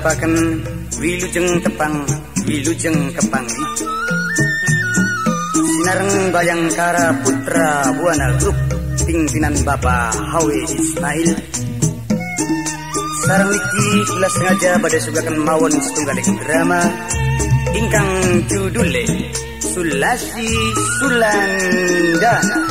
Ucapaken wilujeng tepang wilujeng kepangi Sinareng Bayangkara Putra Buana Grup pimpinan Bapak Hawi Ismail. Sarang niki kula sengaja pada sugakan mawon setunggaling drama ingkang judule Sulasi Sulandana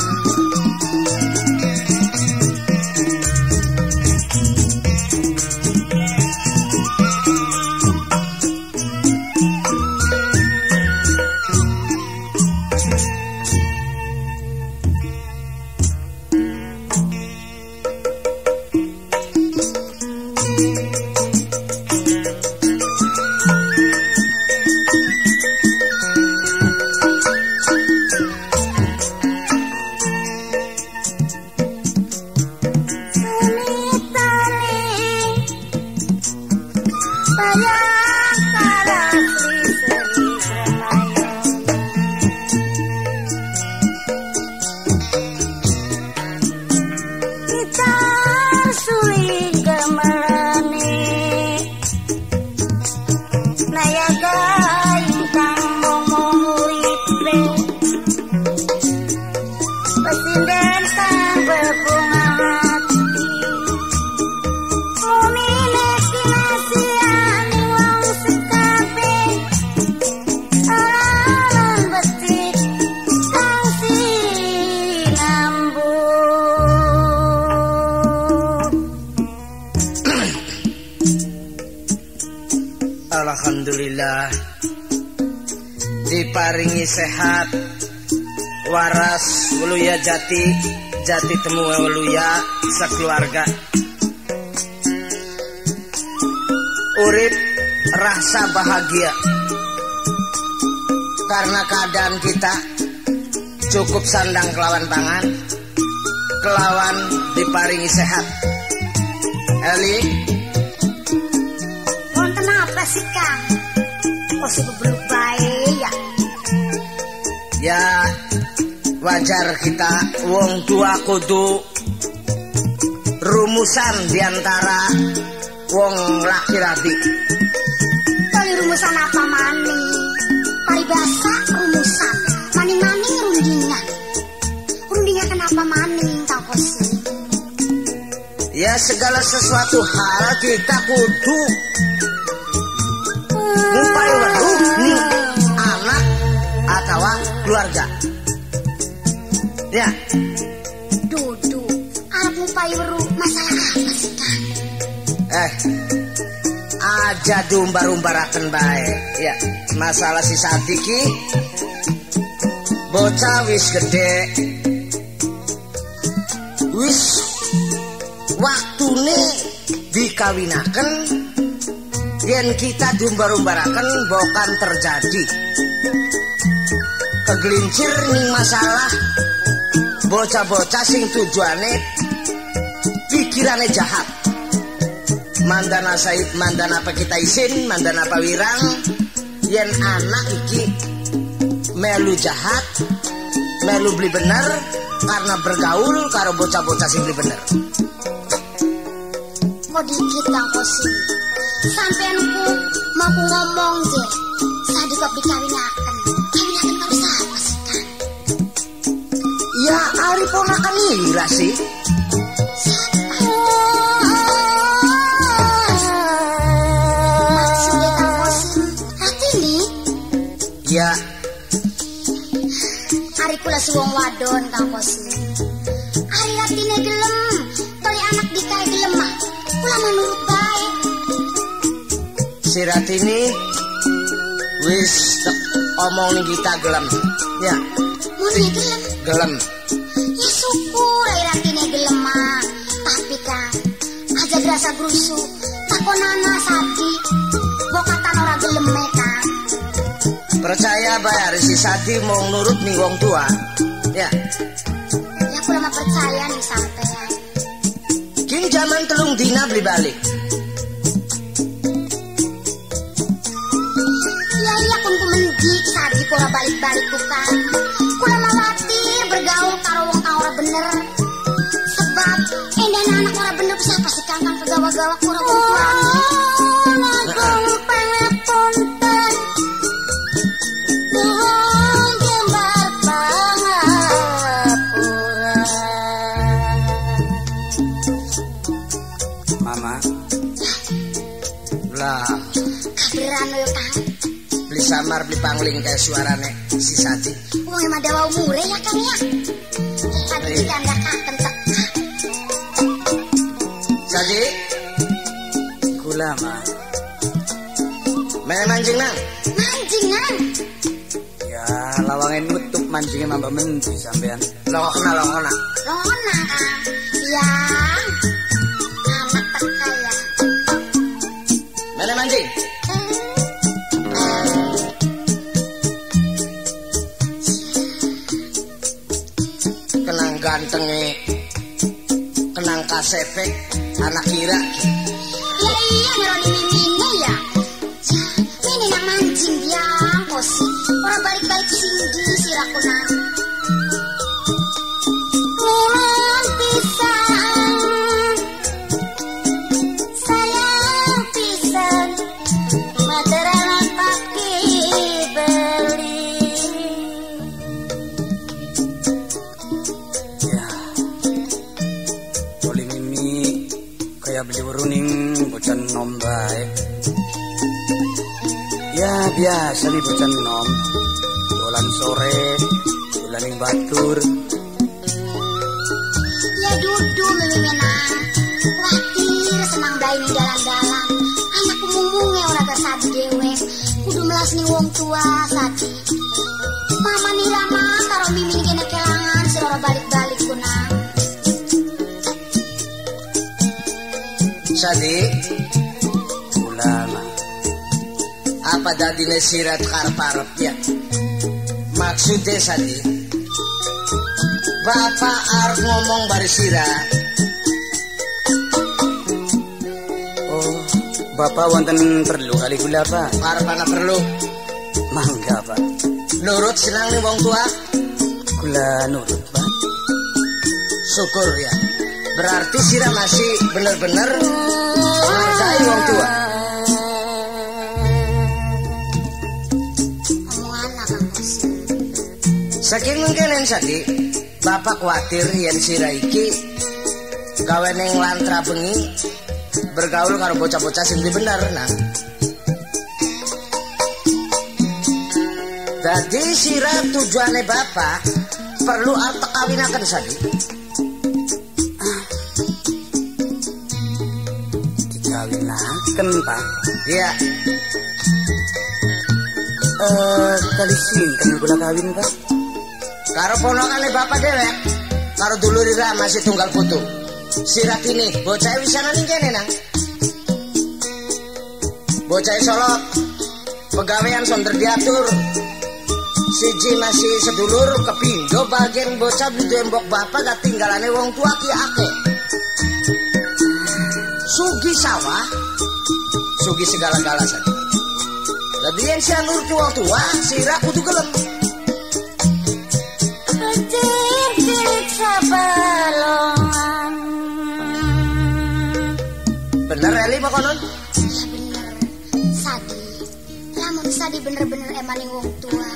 jati temu wuluya sekeluarga urip rasa bahagia. Karena keadaan kita cukup sandang kelawan tangan kelawan diparingi sehat. Eli wajar kita wong tua kudu rumusan di antara wong laki-laki Kali rumusan apa maning? Paribasa rumusan. Maning-maning rundingan. Rundingan kenapa maning tau kosi? ya segala sesuatu hal kita kudu ya. Dudu, arep ngupai weruh masalah apa sih Kang? eh aja diumbar-umbaraken bae. Ya masalah si Satiki bocah wis gede. Wis waktune dikawinaken yen kita diumbar-umbaraken bokan terjadi. Kegelincir ning masalah bocah-bocah sing tujuane pikirane jahat mandana said mandana apa kita isin mandana apa wirang yen anak iki melu jahat melu beli bener karena bergaul karo bocah-bocah sing beli bener Kok dikit Kang Kosi? Sampeanku mau ku ngomong je. Sadi kok dikawinaken. Ya ari ponakan ira sih Maksudnya Kang Kosi, Ratini, ya Ari kula suwong wadon Kang Kosi. Ari Ratine gelem, toli anak dikae gelem mah. Kula menurut baik. si Ratini wis omong kita gelem ya Mun dia gelem, gelem ya syukur Ari Ratine gelem mah. Tapi Kang, aja berasa. Takonana sadi. Ora gelem percaya bayar si Sati mau nurut nih wong tua ya Ya mah percaya nih sampean. kini zaman telung dina beli balik Ya iya kun ku menji sadi kula balik-balik bukan. Lah, Kaberan yo Kang. beli samar beli pangling kayak suarane si Sati. Wong emang dawa umure ya Kang ya. Tadi kula ma. main mancing nang. Mancing nang. Ya lawangan nutup mancingnya mamba menti sampean. Lo kok kenal. Lona Kang. Yang anak teka ya. Main mancing. Kenang gantengnya Kenang kasepek Anak kira Ya iya ngeroni mimine ya. Ya, ini nang mancing biang kosi. Orang balik-balik sindi biasa li bocan nom. Dolan sore, dolan ing batur. Ya dudu mimimenang. Khawatir senang bayi di dalam-dalam. Anakku mungunge ora tersadi dewe. Kudu melas ning wong tua sadi. Mama nirama karo mimin kene kelangan sira balik-balik kunang. Sadi Apa dadine sirat karep-arep ya Maksudnya Sadi Bapak arep ngomong bari sira Oh, Bapak wonten perlu kali kula Pak. Arep ana perlu Mangga Pak. Nurut senang nih wong tua Kula nurut Pak. Syukur ya Berarti sira masih bener-bener Menghargai wong tua Saking mungkin yang Sadi Bapak khawatir yen sira iki Gawe ning lantra bengi Bergaul karo bocah-bocah sing di bener nah Jadi sira tujuane bapak perlu arep kawinaken Sadi. Dikawinaken Pak. Iya, Eh, kali sinten kula kawin Pak. Karo ponokane bapak dewek, karo dulurira masih tunggal putu. Sirat ini bocah wisana ning kene nang. Bocah solot, pegawean sonder diatur. Siji masih sedulur kepindo bagian bocah di tembok bapak gak tinggalane wong tua ki akeh. Sugi sawah, sugi segala-gala saja. Jadi yang si nurut wong tua, sira kudu gelem. Sabalongan. Bener Eli mau konon? Ya bener. Sadi. Lamun Sadi bener-bener emaning wong tua.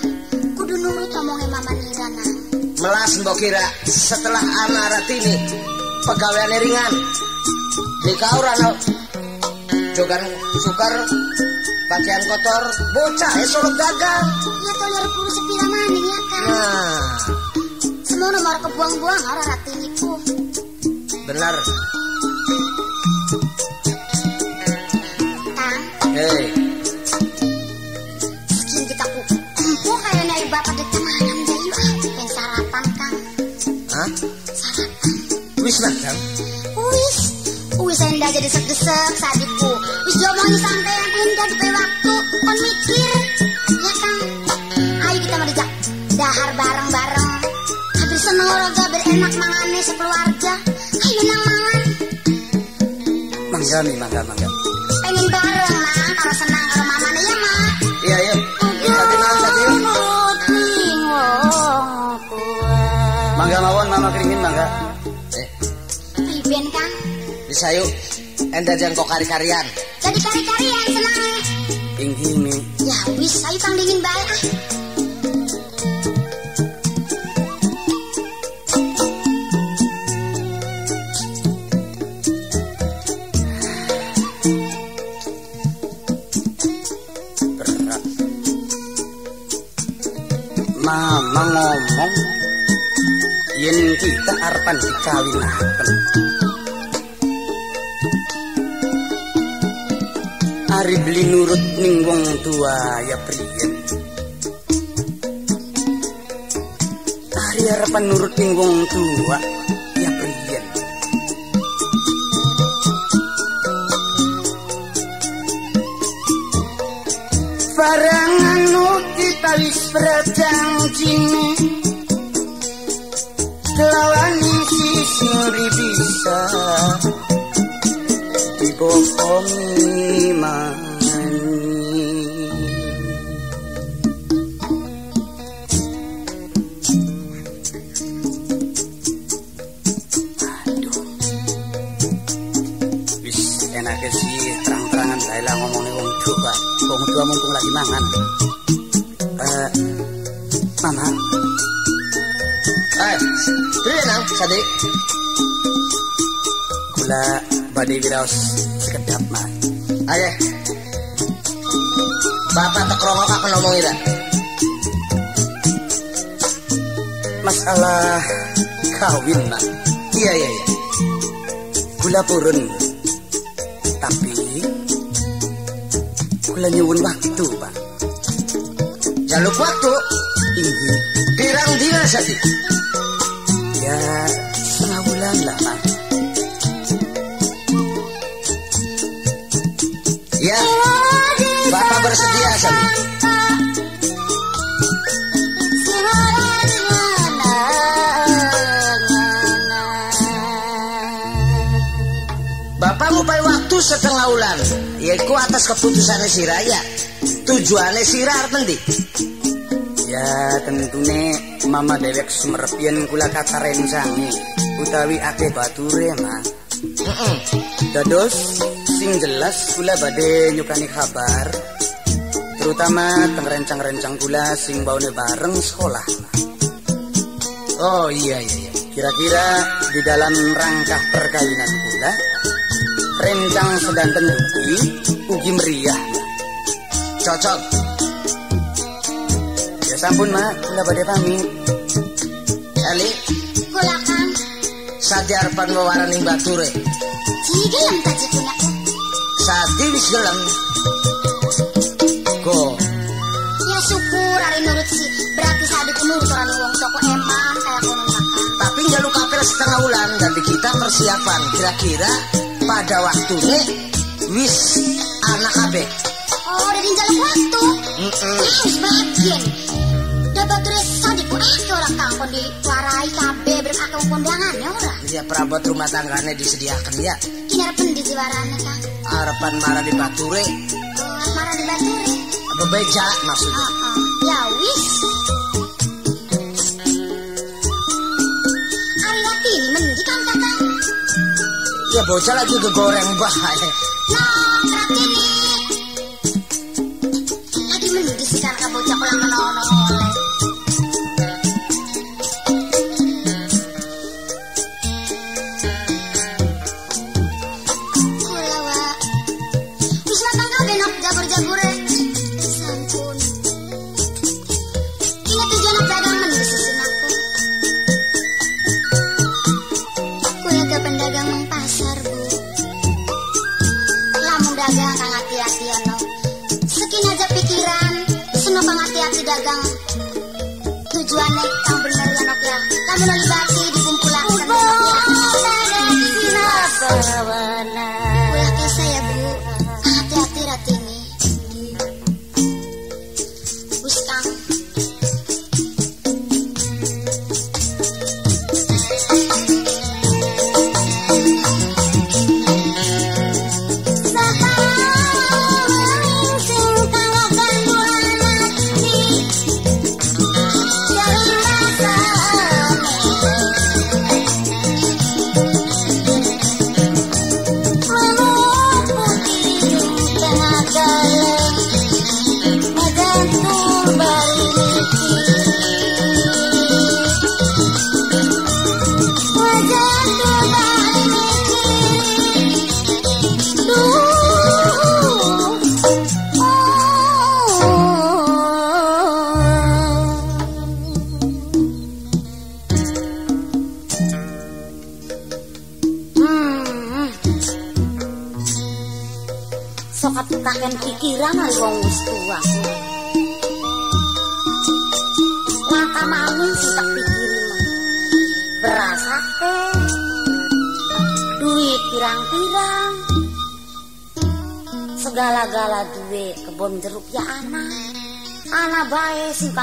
Kudu nurut omonge mama Nira nang. Melas mbok kira setelah anak Ratini pegawaian ringan. Di kau rano jogan sukar pakaian kotor bocah ya solok gagal. Ya toler puluh sepira maning ya kan. Nah, Semono mau kebuang-buang ora ratiniku. bener. Kang, Hei, skin kita ku. Empuk kayak naik bapak dek mangan deh yuk. ah. Pengen sarapan Kang. hah? Sarapan. Wis madam. Wis, wis enda jadi desek-desek sadiku. Wis diomongin sampai yang enda di waktu. Kon mikir, ya kang. Ayo kita merijak dahar bareng-bareng. Oroga berenak mangane sekeluarga. Ayo nang mangan. Mangga mi mangga mangga. Pengen bareng nang, kalau senang kalau mamane ya mak. Iya. Nurut ning wong kuat. Mangga mawon mama keringin mangga. Eh, Piben kang, bisa yuk. Enda jangan kok kari-karian. Jadi kari-karian senang. Tinggi mi. Ya wis, ayo kang dingin baik ah. Yen kita arepan dikawinaken. Ari beli nurut ning wong tua ya priyen. Ari arepan nurut ning wong tua ya priyen. Barang anu kita wis berjanjine Kelawan sisi bisa dibohongi mani. Aduh. Wis enake sih terang-terangan bae lah ngomongnya wong tua Wong tua mumpung lagi mangan Nang Sadi? Kula badhe wiraos sekedap mah Ayo. Bapak tekrongo kak ngomong ira. Masalah kawin mah Iya iya iya. Kula purun Tapi Kula nyuwun waktu pak Jaluk waktu. Ini Pirang dina Sadi? Pak Ya. Bapak bersedia Sadi. Bapak ngupai waktu setengah ulan. Yaiku atas keputusannya si Raya. Tujuannya si arep endi? Ya tentune Mama dewek sumerpien kula kata rencangi Utawi ake bature mah Heeh. Dados sing jelas kula badhe nyukani kabar terutama teng rencang-rencang kula sing baune bareng sekolah. Oh iya iya iya. Kira-kira di dalam rangka perkawinan kula rencang sedanten ugi ugi meriah. Cocok. Ya sampun mak, kula badhe pamit. Kang sadar pan wawaraning bature. Cigelem taji kuna Sadi wis gelem. Go. Ya syukur hari nurut sih Berarti sadik nurut orang wong toko emang kayak konon kakak Tapi njaluk kapel setengah bulan dan kita persiapan kira-kira pada waktunya wis anak abe. Oh udah jaluk waktu Mm-mm. Harus bagian Dapat tulis sadik ku eh orang kangkon diwarai kabe Berapa kondangannya orang Dia perabot rumah tangganya disediakan ya. Pendi jiwaranya kang Harapan marah di bature, Oh marah di baturi bebeja maksudnya. Ah, ah. Ya wis Ari lati ini mendi kang kakang Ya bocah lagi gegoreng bahaya.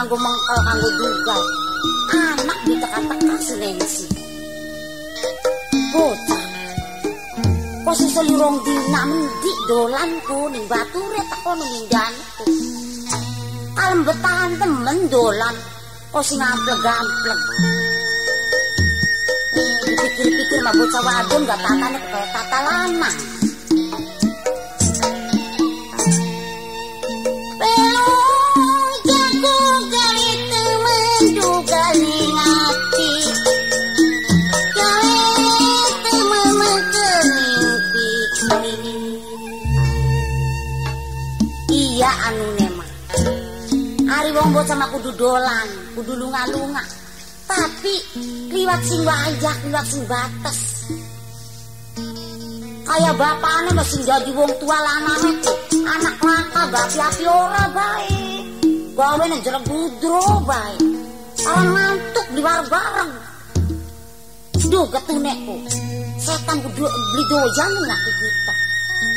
kanggo mengkel kanggo dugal. Anak diteka-teka sinensi. Bocah posisi lurung dina mendik dolanku ning bature teko ning danku. Kalem betahan temen dolan kok sing amplek-amplek. Dipikir-pikir bocah wadon gak tatane kaya tata lanang. Dolan, kudu lunga-lunga. Tapi liwat sing wajah, liwat sing bates. Kayak bapaknya masih jadi wong tua lama. Anak langka gak api ora baik. Gawe nih jelek budro baik. Orang ngantuk di bareng. Duh ketunekku. Setan kudu beli dojan lah kita.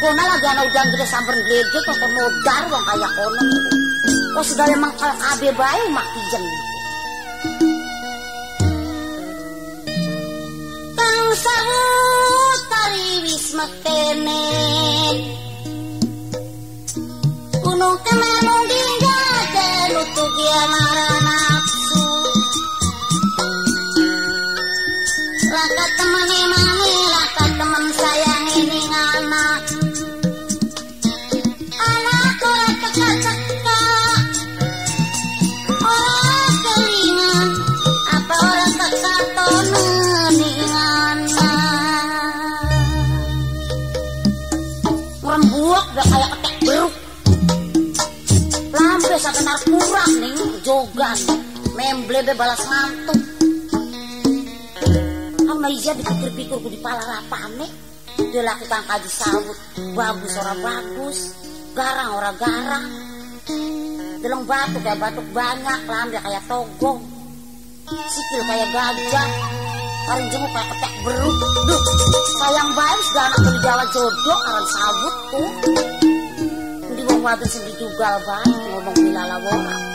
Kono lagi ana udan gede samper gede kok modar wong kaya kono. Wes gawe mengkel kabeh bae mak pijen. Tang sawu tari wis metene. Gunung kemarung Memble be balas ngantuk. Ama iya dipikir-pikir ku di pala rapane. Dia lakukan kaji sawut. Bagus ora bagus. Garang ora garang. Delong batu kayak batuk banyak. Lambe kayak togong. Sikil kayak gajah. Paling jenguk kayak ketek beruk. Duh, sayang baik sudah anak dari Jawa jodoh aran sawut tuh. Di wong wadon sing didugal baik ngomong bilala wong.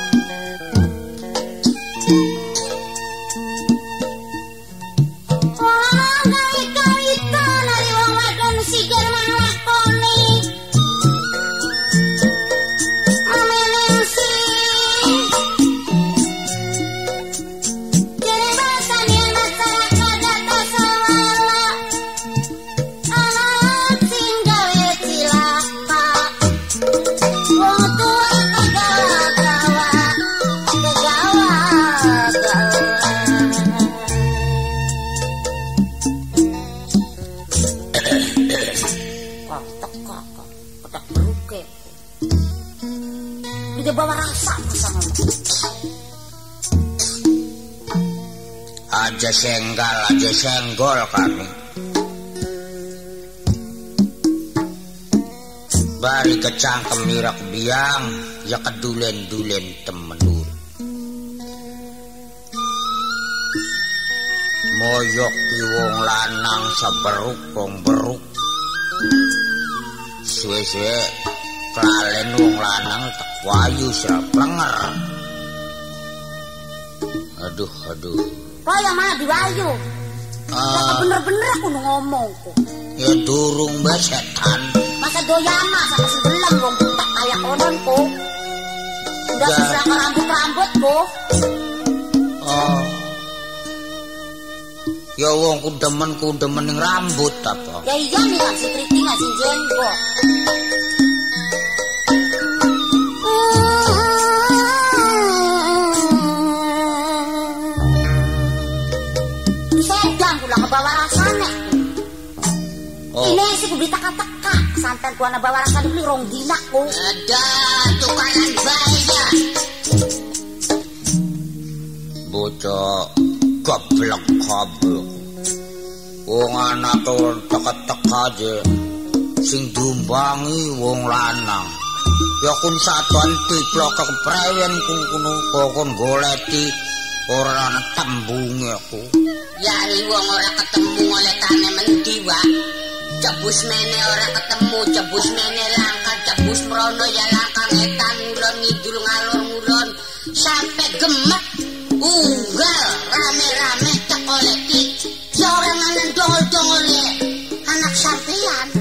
Aja senggal, aja senggol kami. Bari kecangkem mirak biang, ya kedulen-dulen temenur. Moyok ki wong lanang saberuk wong beruk. Suwe-suwe kelalen wong lanang tak wayu sira plenger. Aduh, aduh. Kaya mana diwayu? Ah, Bener-bener aku ngomong kok. ya durung mbak setan. Masa doyana sama sebelah wong tak kaya konon kok. Udah Ya. sisa rambut-rambut kok. Oh. Ya wong ku demen ku demen ning rambut apa? Ya iya nih kan si keriting si jenggot. Ngebawa rasane. Oh. Ini sih kubli teka-teka. Santan ku ana bawa rasane beli rong dina ku. Ada tukaran bayar. Bocah goblok goblok. Wong anak turun teka-teka aja. sing dumbangi wong lanang. Ya kun satuan tiplok keprewen ku kuno kokon goleti ora ana tembunge aku. Ya wong ora ketemu oleh tane mendi wa. Cebus mene ora ketemu, cebus mene langka, cebus mrono ya langka ngetan ngulon ngidul ngalor ngulon sampe gemet unggal rame-rame cekoleki. Ya ora manen dongol-dongol anak sampean.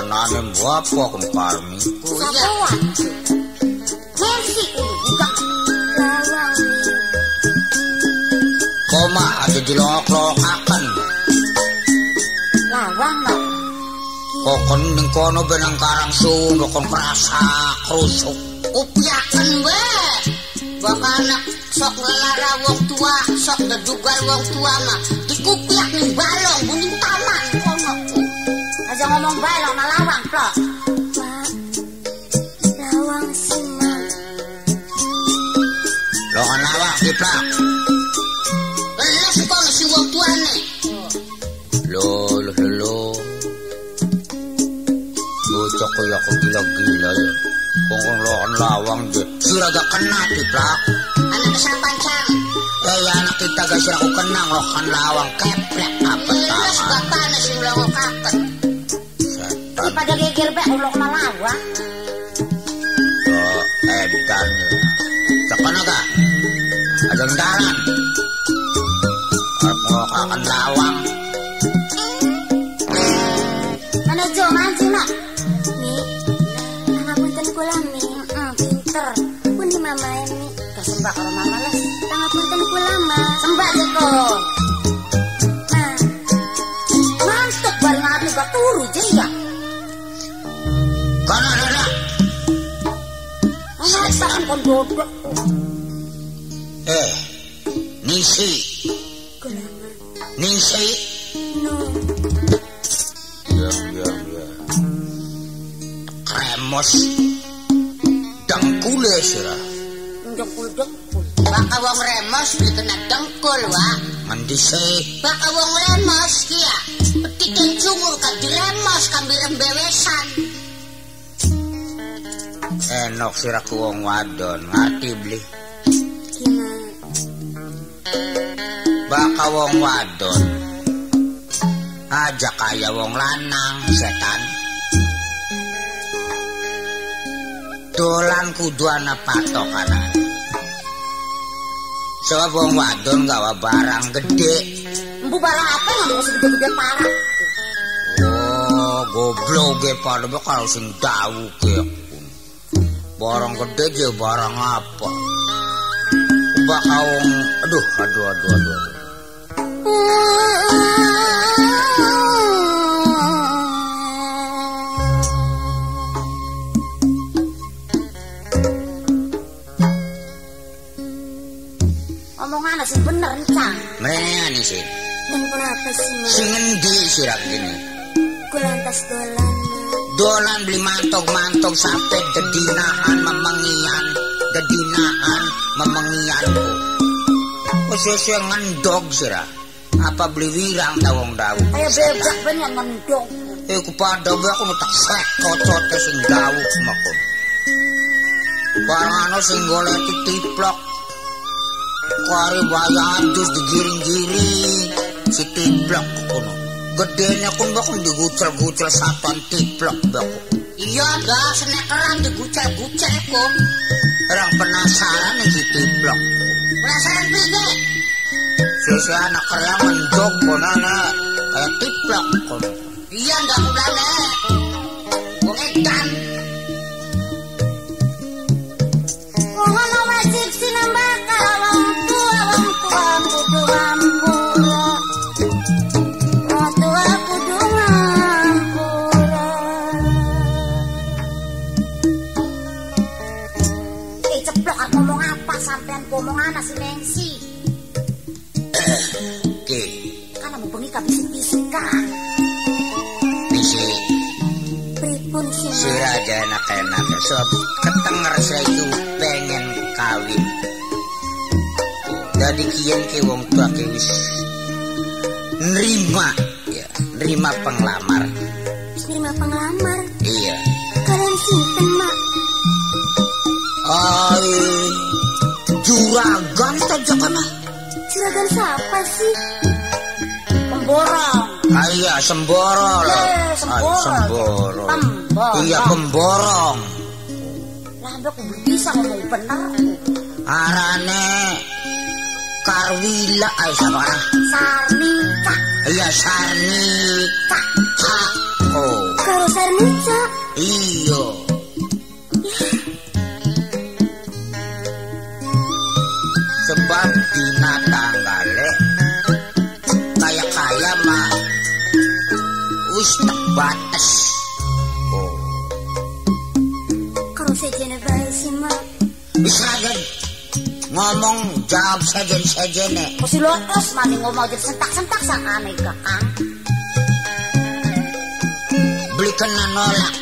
warnane ngopo kempar minggu ya Kursi enggak lawang Koma ada di lokrok akan Lawang lah Kokon ningkono benang karang sung Kokon kerasa kerusuk Upiakan be Bang anak sok lelara wong tua Sok ngedugal wong tua mah Dikupiak nih balong Bunyi Aja ngomong balong na lawang, Plok. Lawang sih, Mak. Lo kan awak tiplak. Les kono si wong tuane. Lo lo lo lo. Bocah kaya aku gila-gila ya. Lo kan lawang kena tiplak. Anak. Eh anak kita gak sira aku kenang lo kan lawang keplek apa bapaknya sing longo kaken. Pada geger be ulok na lawang. lo edan ya. Cekan aga. Ada dalan. Arep ngokakan lawang. Mana Jo mancing, Mak? Mi, tangapunten kula, Mi. Heeh, pinter. Pundi mama Mi? Kasembah karo mama lah. Tangapunten kula, Ma. Sembah jeko. Nah. Mantuk bareng ati gak turu je Ngapain kon dodok? Eh, Nisi? Nisi. No. Ya, ya, ya. Kremos. Dengkule sira. Dengkul-dengkul. Baka wong remos beli kena dengkul wa. Mendise. Baka wong remos kia. Petikin sumur ka diremos kambil rembewesan. Enok sira ku wong wadon ngerti beli. Baka wong wadon. Aja kaya wong lanang setan. Dolan kudu ana patokanan. Sebab wong wadon gawa barang gede. Empu barang apa yang ngomong segede-gede parah? Oh, goblok ge pada bakal sing dawu ke. Barang gede je barang apa? Bakal aduh aduh aduh aduh. aduh. Omongan sih bener, Cang. Nih sih. Dan kenapa sih? Sing endi sirak gini. Kulantas dolan. Dolan beli mantog-mantog sampai dedinahan memengian, dedinahan memengianku. Khusus yang ngendog sirah. Apa beli wirang tawong dawu. Ayo bebek bener mendong. Eh kepada gue aku tak sek kocote sing dawu semakun. Barang sing golek tiplok. Kari baya adus digiring-giring. Si tiplok kuno. Gedenya kun bakun digucel-gucel satuan tiplok bakun. Iya dah senekeran digucel-gucel kok. Orang penasaran nih si tiplok. Penasaran piye? Sisi anak kerja mendok konana kayak tiplok kono. Iya ndak kulane. Wong edan. Mohon wajib sinambaka raja enak-enak. Sob ketenger saya itu pengen kawin. jadi kian ke wong tua ke wis nerima ya nerima penglamar Nerima penglamar. iya Kalian simpen, Mak. ay juragan saja kana Juragan siapa sih? Pemborong. ah, iya semboro Eh, Ay, semboro. semboro Pemborong. iya pemborong Lah, aku bisa ngomong benar. arane Karwila ay siapa Sarni, cak, iya Sarni cak. Cak oh Karo Sarnica. iyo sebab dina tanggale kaya kaya mah wis tak batas ragen ngomong jawab saja saja nek. Mesti lotos mani ngomong jadi sentak-sentak sakane kakang. beli kena nolak.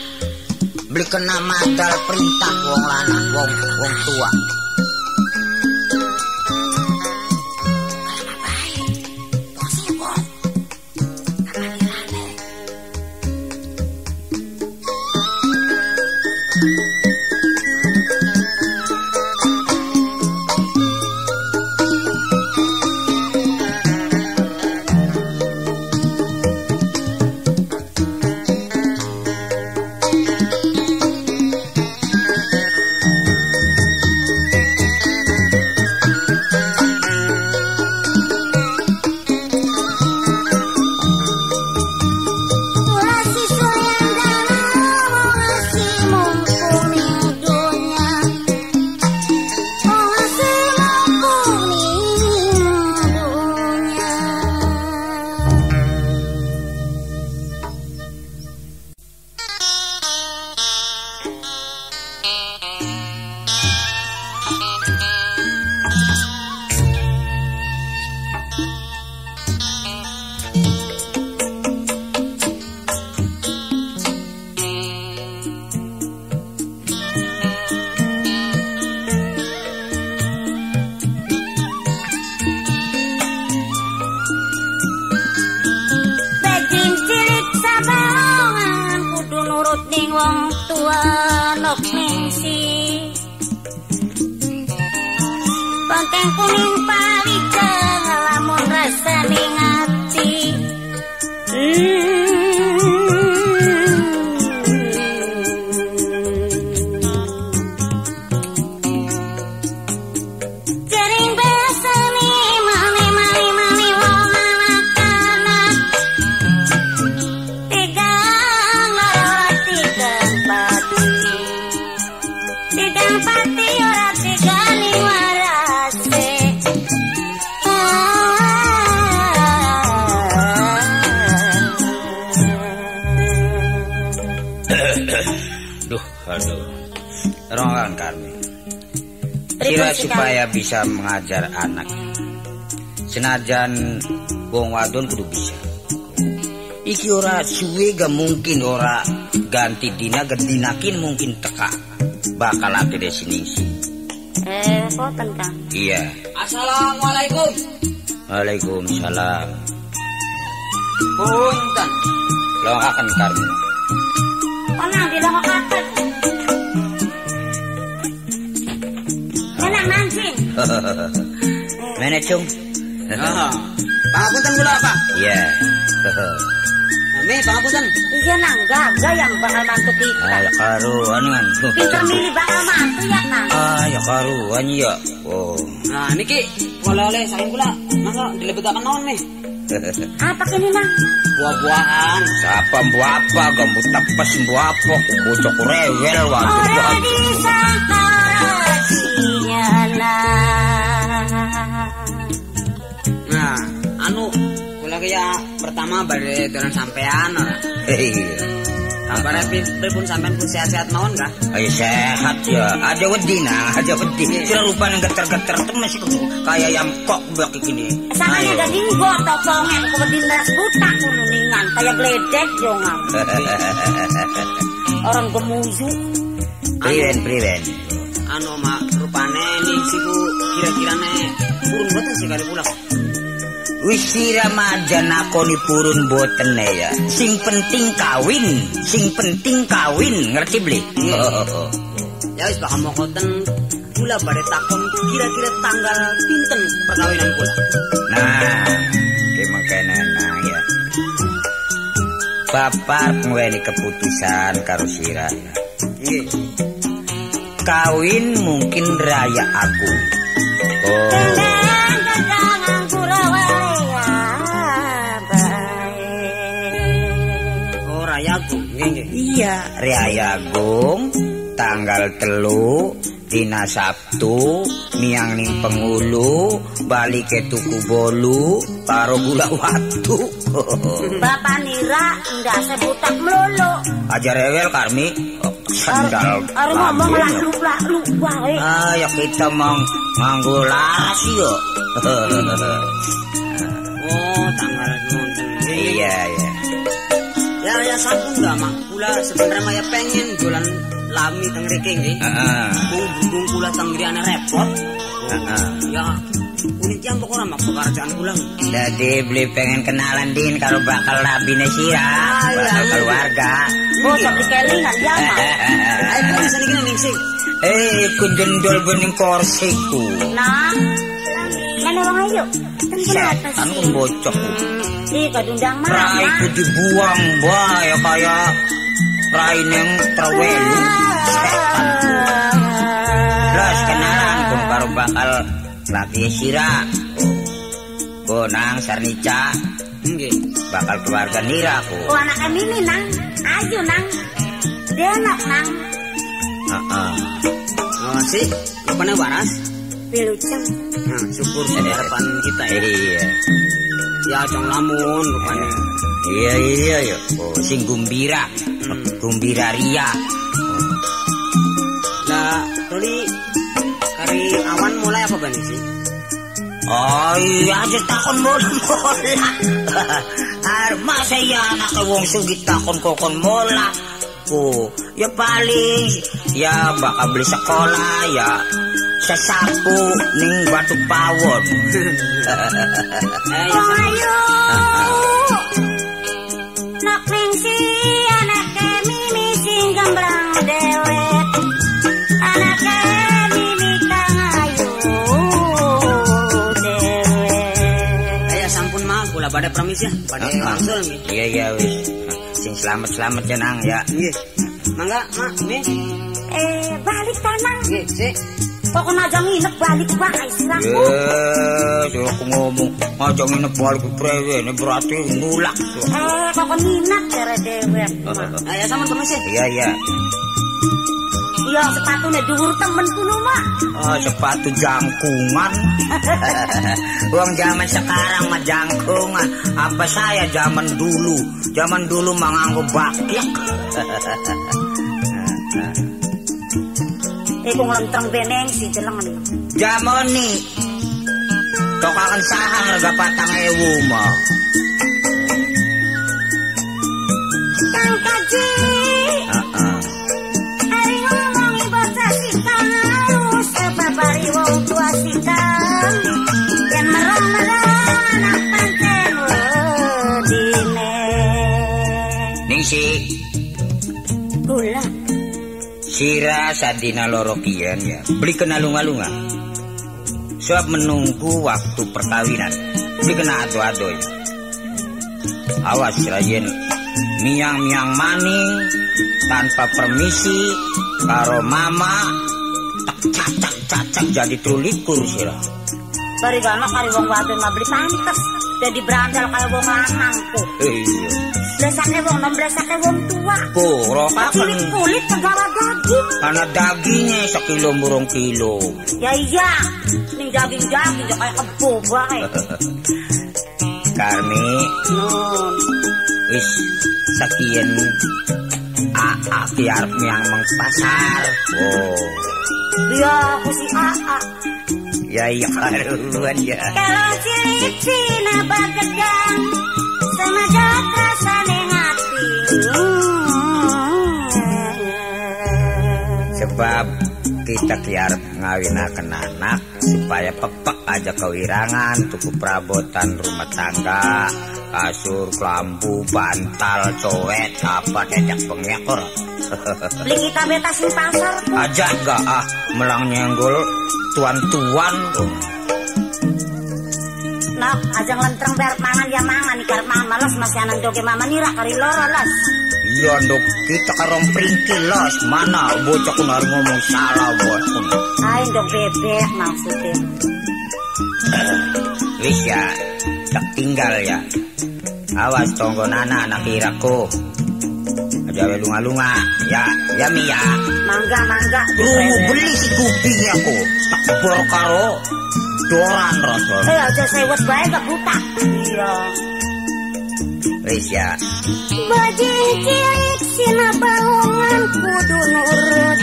Beli kena madal perintah wong lanang wong wong tua Supaya bisa mengajar anak. Senajan wong wadon kudu bisa. Iki ora suwe gak mungkin ora ganti dina gedinakin mungkin teka. Bakal deh sini sih. Eh, kang. Iya. Assalamualaikum. Waalaikumsalam. Punten. Lo akan kami. Mana cung? Ah. Pangapunten kula, Pak. Iya. Mi, pangapunten. Iya nang gaga yang bakal mantu kita. Ayo karuan kan. Pinter milih bakal mantu ya nang. Ayo karuan ya. Oh. Nah, niki oleh-oleh saking kula. Mangga dilebetaken naon mi? Apa kini nang? Buah-buahan. Siapa mbu apa gambut tapes mbu apa bocok rewel waduh Ora waduh. Nang. Nah, anu kula ki ya pertama badhe dolan sampean ora. Iya. Kabar pripun sampean ku sehat-sehat mawon kah? Ayo sehat ya. Ada wedi nah, ada wedi. Sudah lupa yang geter-geter tuh masih kudu kayak yang kok bak gini. Sakanya Ayo. gading gua topongen ku bedin ras butak kudu ningan kayak gledek yo ngam. Orang gemuju. Priwen priwen. Anu siku kira-kirane purun boten sih kali pulang. Wis ramadan akoni purun boten ya. Sing penting kawin, sing penting kawin, ngerti beli? Iya. Ya wis bakal mokoten kula badhe takon kira-kira tanggal pinten perkawinan kula. Nah, ki mangkene nah ya. Bapak ngeweni keputusan karo sira. Nggih. Kawin mungkin raya aku. Oh. Oh nggih. Iya, Raya Agung tanggal telu dina Sabtu miang ning pengulu balik ke tuku bolu karo gula watu Bapak Nira ndak sebutak melulu. aja rewel karmi Oh, sandal Are ngomong lambung. lakluk-lakluk wae. ayo kita mang nganggo laras yo Oh tanggal nggih. iya iya Ya ya sampun enggak mak. Kula sebenarnya mah ya pengen jualan lami teng riki nggih. Heeh. Bung bung kula teng repot. Heeh. Ya unit yang pokoknya mak pekerjaan. Jadi beli pengen kenalan din kalau bakal labine sira, iya, bakal iya. keluarga. Bocah di kelingan ya mah. Ayo kula bisa niki ning sing. Eh, ku jendol bening korsiku. Nah, mana orang ayo? Kan kenapa Setan ku sih? bocok. Ih, kadundang Rai mama. ku dibuang, wah ya kayak rai neng terwelu. Setan. Terus kenalan ku karo bakal lagi sira. Bonang Sarnica Nggih. bakal keluarga nira ku. Oh, anak kami ini nang. Ayo nang. Dia anak nang. Heeh. Oh sih, rupanya waras. Piluceng. Nah, syukur jadi harapan kita ya. Iya. Ya cong lamun rupanya. Iya iya iya. Oh, sing gumbira. Gumbira ria. Lah, tadi kari awan mulai apa bani sih? Oh iya aja takon mola mola. Ar masa ya anak wong sugih takon kokon mola. Ko, ya paling ya bakal beli sekolah ya sesapu ning batu pawon. Ayo. Pada permis ya, pada langsung nih. Iya iya wis. Sing selamat-selamat ya nang ya. Nggih. Mangga, Mak, nih. Eh, balik tanang. Nggih, sik. Pokoknya aja nginep balik wae. Eh, suruh aku ngomong ngajak nginep balik prewe, ini berarti nulak. Eh, pokoknya minat cara dewek. Ah, ya sampun permis ya. Iya iya. Iya, sepatunya dhuwur temen kuno, Mak. Oh, sepatu jangkungan. Uang zaman sekarang mah jangkungan. Apa saya zaman dulu? Zaman dulu mah nganggo bakyak. Eh, kung lentreng beneng si jelang nih. Jamoni. Tok akan sahang harga patang ewu mah. Kang kaji, sira sadina loro kian ya. Beli kena lunga-lunga. Sebab menunggu waktu perkawinan. Beli kena ado-ado ya. Awas rayen miang-miang maning tanpa permisi karo mama tak cacak-cacak jadi trulikur sira. bari gana kari wong wadon mah beli pantes. Jadi berandal kayak wong lanangku. Iya. Blesake wong nom blesake wong tua. Puro kapan Kulit kulit pegawai daging. karena dagingnya sekilo murung kilo. Ya iya, ning daging-daging ya kayak kebo bae. Karmi Nun. wis sekian aa biar miang meng pasar. Oh. Ya aku si Aa. Ya iya karuan ya. Kalau Cina bagedang sama Sebab kita kiar ngawinakan anak supaya pepek aja kewirangan tuku perabotan rumah tangga kasur lampu bantal cowet apa dedek pengekor beli kita beta sing pasar aja enggak ah melang nyenggol tuan-tuan Nok, aja ngelentreng biar mangan ya mangan ikar mangan malas masih anak doge mama nira kari loro las. Iya dok, kita karong perintil los. Mana bocah kun harus ngomong salah kun. Ayo dok bebek maksudnya. Wis ya, tak tinggal ya. Awas tonggo nana anak kiraku. Aja lunga-lunga, ya, ya mi ya. Mangga mangga. Rungu beli si kupingnya ku. Tak bor karo doran rasa. Eh aja sewet bae buta. Iya. Wis ya. Bajing cilik sina baongan kudu nurut.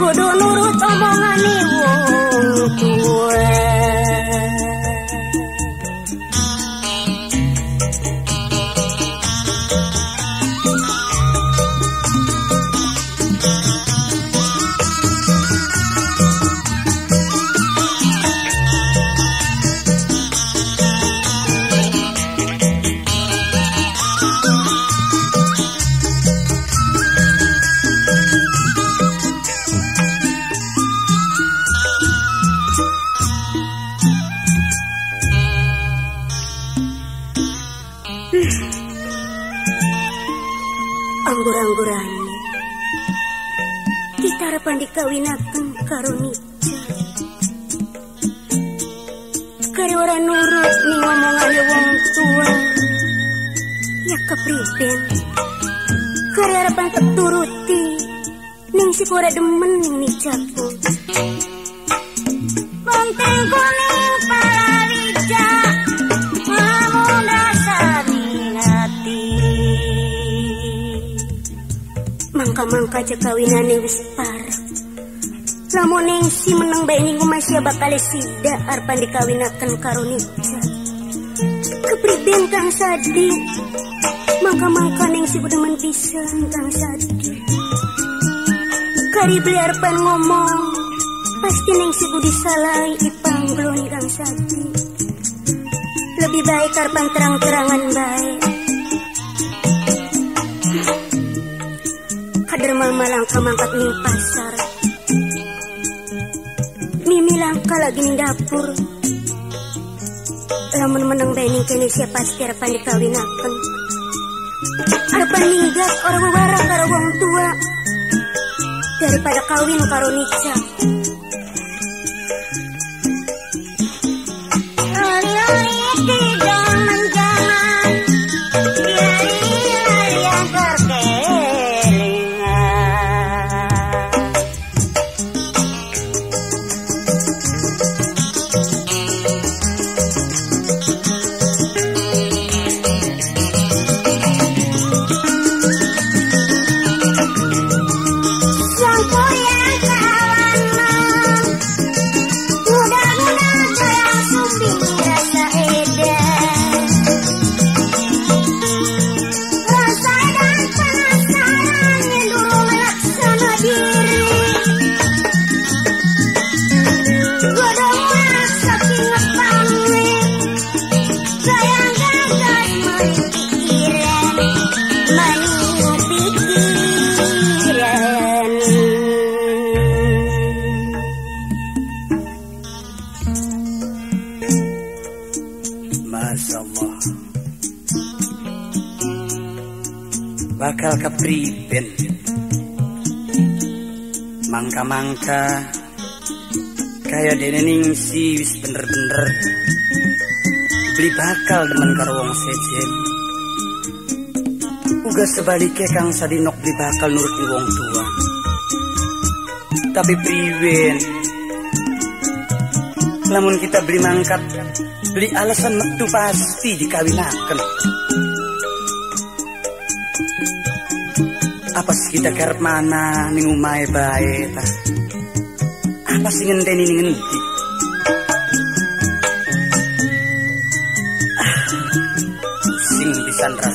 Kudu nurut omongan wong tua. Anggur-anggurannya Kita harapan dikawinakan karo Nica Kari orang nurut nih ngomongannya wong tua. Ya kepriben Kari harapan keturuti. Ning si kore demen ning Nicaku Konteng kuning Mangka-mangka aja kawinane wis parah Lamun ning si menang bae ning masih bakal sida arpan dikawinaken karo Nica Kepriben Kang Sadi. Mangka-mangka ning si kudemen pisan Kang Sadi. Kari beli arpan ngomong Pasti neng si budi salai ipangglon kang sadi. Lebih baik arpan terang-terangan baik Kader mama langka mangkat ning pasar. Mimi langka lagi ning dapur. Lamun menang bae ning kene siapa pasti arpan dikawinaken. Arpan minggat orang warang karo wong tua? Daripada kawin karo Nica. Bakal demen karo wong sejen Uga sebaliknya Kang Sadinok beli bakal nuruti wong tua. Tapi priwen Lamun kita beli mangkat Beli alasan metu pasti dikawinaken. Apa sih kita kerep mana ning umahe bae Apa sih ngenteni ning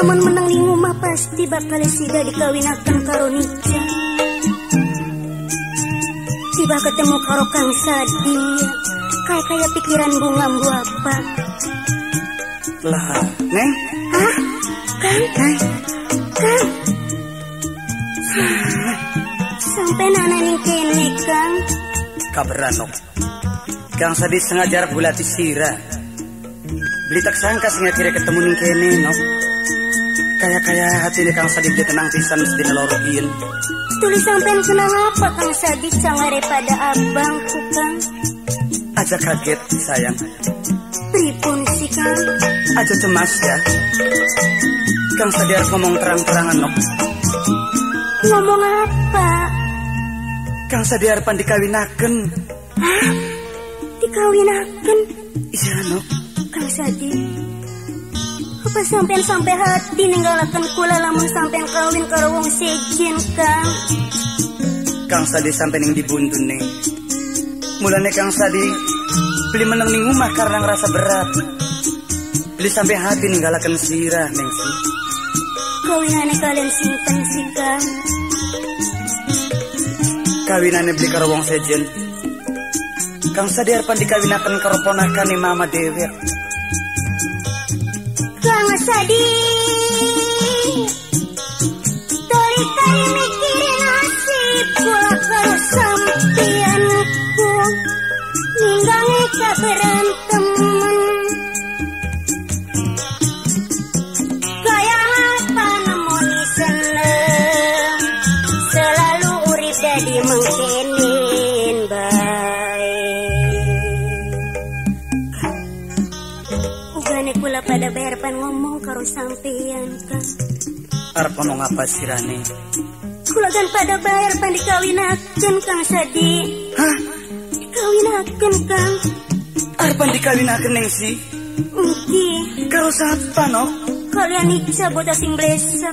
Lamun menang ning mah pasti bakal sida dikawinakan karo Nica. Tiba ketemu karo Kang Sadi, kayak kayak pikiran bunga apa. Lah, Neng, Hah? Kang? Neng, Kang? Sampai nana ning kene, Kang. kabaran nok. Kang Sadi sengaja bulati sira. Beli tak sangka akhirnya ketemu ning kene nok. Kayak kayak hati ini Kang Sadi dia tenang pisan sedih nelorokin. Tulis sampean kenal apa Kang Sadi cangare pada abangku, Kang? Aja kaget sayang, Pripun sih, Kang? aja cemas ya. Kang Sadi harus ngomong terang-terangan nok. Ngomong apa? Kang Sadi harapan dikawinaken. Hah? Dikawinaken? Iya nok. Kang Sadi. Apa sampean sampai hati ninggalakan kula lamun sampean kawin karo wong sejen, Kang? Kang Sadi sampai ning dibuntun nih. Mulane Kang Sadi beli menang ning rumah karena ngerasa berat. Beli sampai hati ninggalakan sirah neng si. Kawinane kalian simpen sih, Kang. Kawinane beli karo wong sejen. Kang Sadi harapan dikawinaken karo ponakan Mama Dewek. Toli kali mikirin nasib kula karo sampeanku. Ninggangi Arep ngomong apa sirane? Kula kan pada bayar pan dikawinaken Kang Sadi. Hah? Dikawinaken Kang. Arepan dikawinaken neng si? Engki, Karo siapa no? kalian iksa bota sing blesak.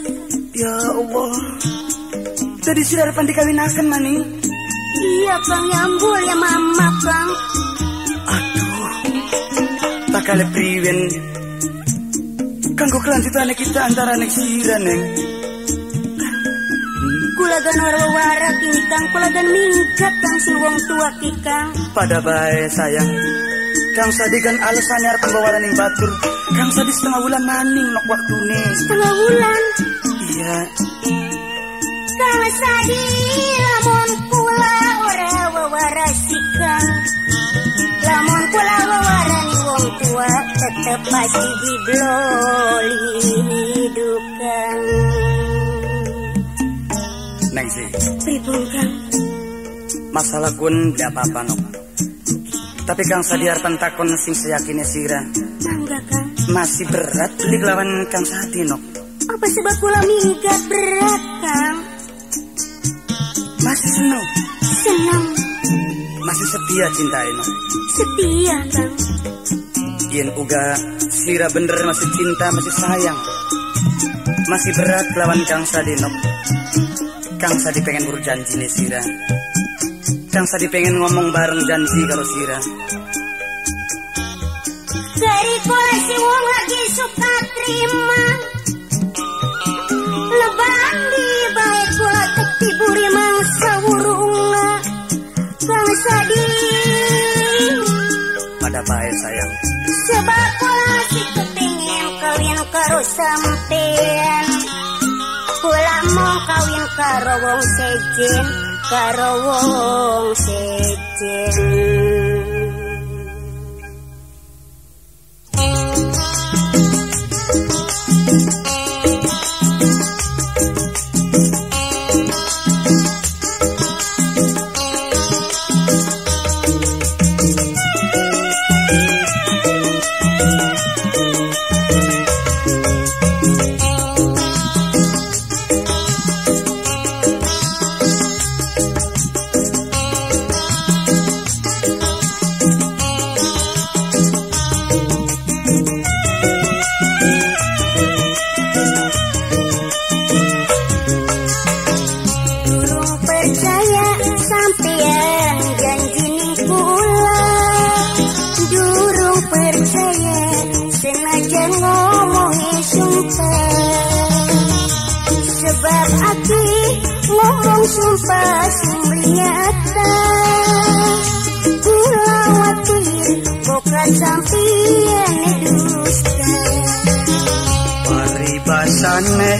Ya Allah. Tadi sih harapan dikawinaken maning. Iya Kang Yambul ya mama Kang. Aduh. Tak kali priwen. Kanggo kelanjutan kita antara nek sira neng. Kula gan warwara kini Kang, kula gan minggat Kang sing wong tua ki Kang. Pada bae sayang. Kang Sadi kan alasannya arep pembawaran ning batur. Kang Sadi setengah bulan maning nok waktune. Setengah bulan. Iya. Kang Sadi lamun kula ora wawarasi Kang. Lamun kula wawarani tua tetep pasti dibloli. Neng sih. Pripun Kang? Masalah kun gak apa-apa nok. Tapi Kang Sadi harapan takon sing seyakine sira. Mangga Kang. Masih berat beli lawan Kang Sadi nok. Apa sebab kula minggat berat Kang? Masih seneng. Senang, Masih setia cintai nok. setia Kang. Yen uga sira bener masih cinta masih sayang. Masih berat lawan Kang Sadi nok. Kang Sadi pengen berjanji nih sira. Kang Sadi pengen ngomong bareng janji kalau sira. Dari kula si wong lagi suka terima Lebang di baik kula tekti buri mangsa wurunga Kang Sadi Pada bae sayang. sebab pulang si kepingin kawin karo sempin pulang mau kawin karo wong sejen karo wong sejen Ngomong sumpah sumringata kula watir bukan sampian dusta paribasane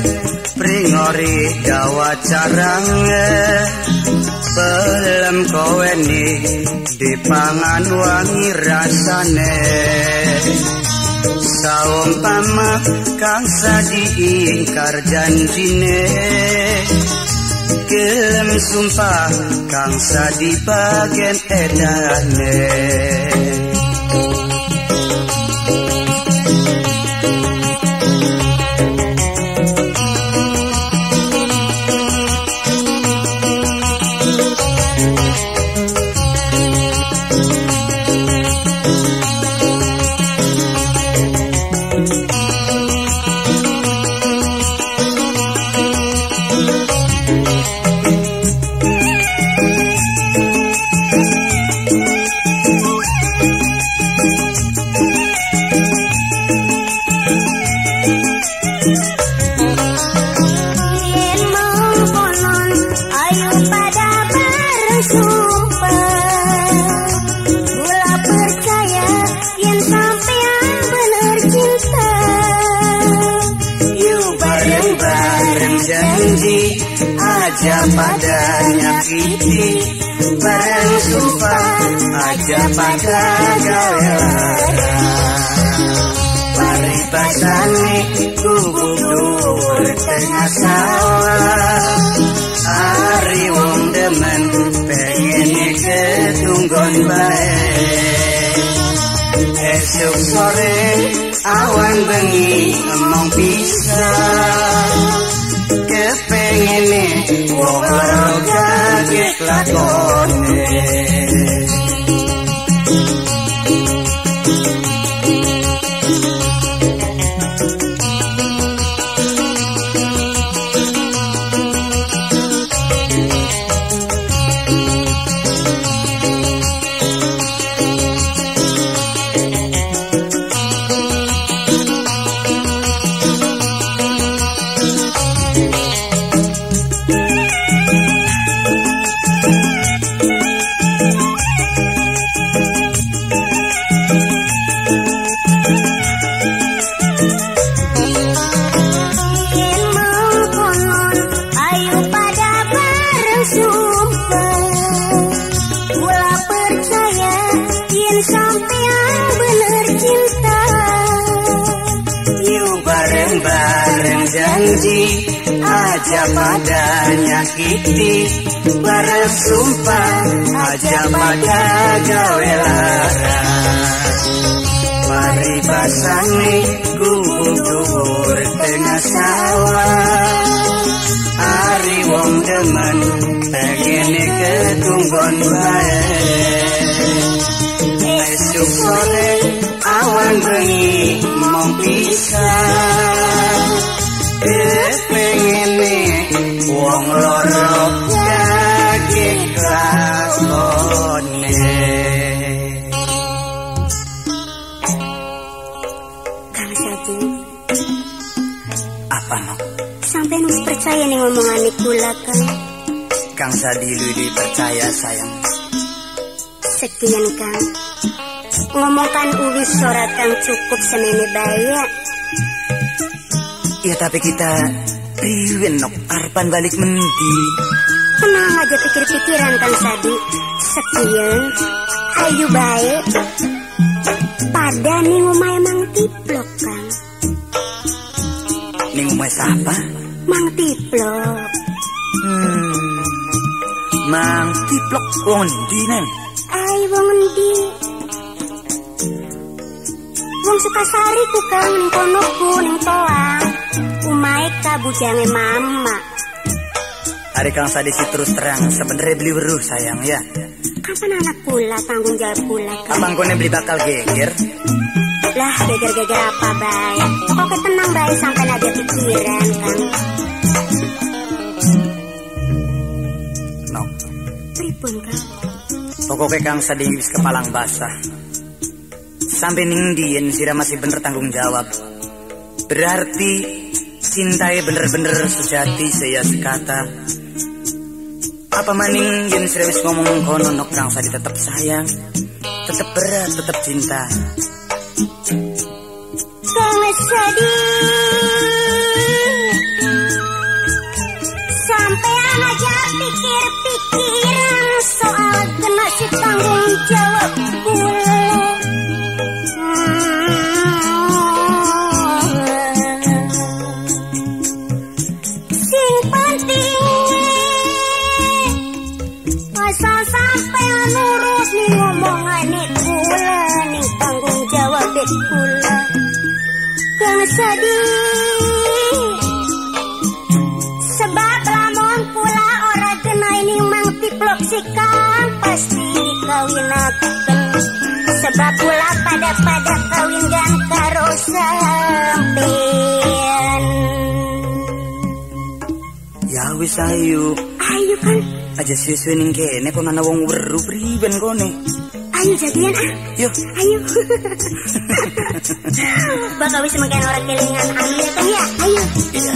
pringori dawa carange belem kowe ni dipangan wangi rasane saumpama kang sadiingkar janjine gelem sumpah kang sadi bagian edane sawah Ari wong demen pengen ketunggon bae Esok sore awan bengi ngomong bisa Kepengene wong loro kaget lakone percaya nih ngomongane kula Kang. Kang Sadi Ludi percaya sayang. Sekian Kang. Ngomongkan uwis surat kang cukup semene baya Ya tapi kita riwen nok. Arpan balik mendi tenang aja pikir-pikiran Kang Sadi. Sekian. Ayo baik. Pada nih ngomai mang tiplok Kang. Ning umay sapa? Mang tiplok Hmm. Mang tiplok wong ndi neng? ay wong endi wong sukasari ku Kang ning kono ku ning toang kabujange mama Hari Kang Sadi si terus terang sebenernya beli weruh sayang ya. kapan anak pula tanggung jawab pula Abang kone beli bakal geger. Lah geger-geger apa bay Pokoknya tenang bay sampai ada pikiran kan No. Pripun kan Pokoknya Kang Sadi wis kepalang basah. Sampai ning dien sira masih bener tanggung jawab. Berarti cintai bener-bener sejati saya sekata. apa maning yen serius ngomong kono nok kang sadi tetep sayang tetep berat tetep cinta kang sedih. Sampai aja pikir-pikiran soal kena si tanggung jawab sedih Sebab lamun pula ora kena ini mang tiplok sikang Pasti dikawinakan Sebab pula pada-pada kawin dan karo sampean. Ya wis ayu Ayo kan Aja siswi ning kene kono ana wong weru priben kone Ayo jadian ah. Yuk. Ayo. Bakal bisa makan orang kelingan amin ya kan ya. Ayo. Iya.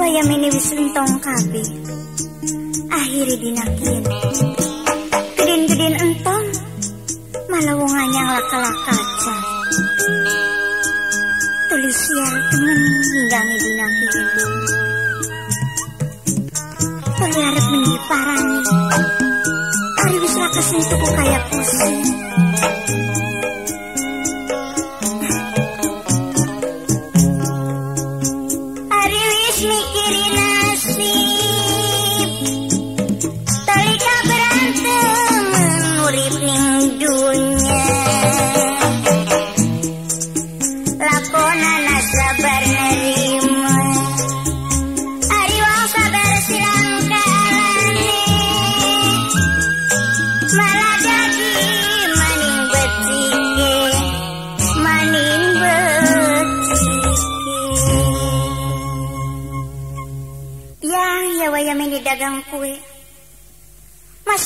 Waya mini wis entong kabeh. Akhirnya dinakin. Gedin-gedin entong. Malah wong anyang laka-lakaca. Tulis ya temen hinggangi dinakin. Pengharap meni parani. Ari wis laka sentuhku kayak pusing.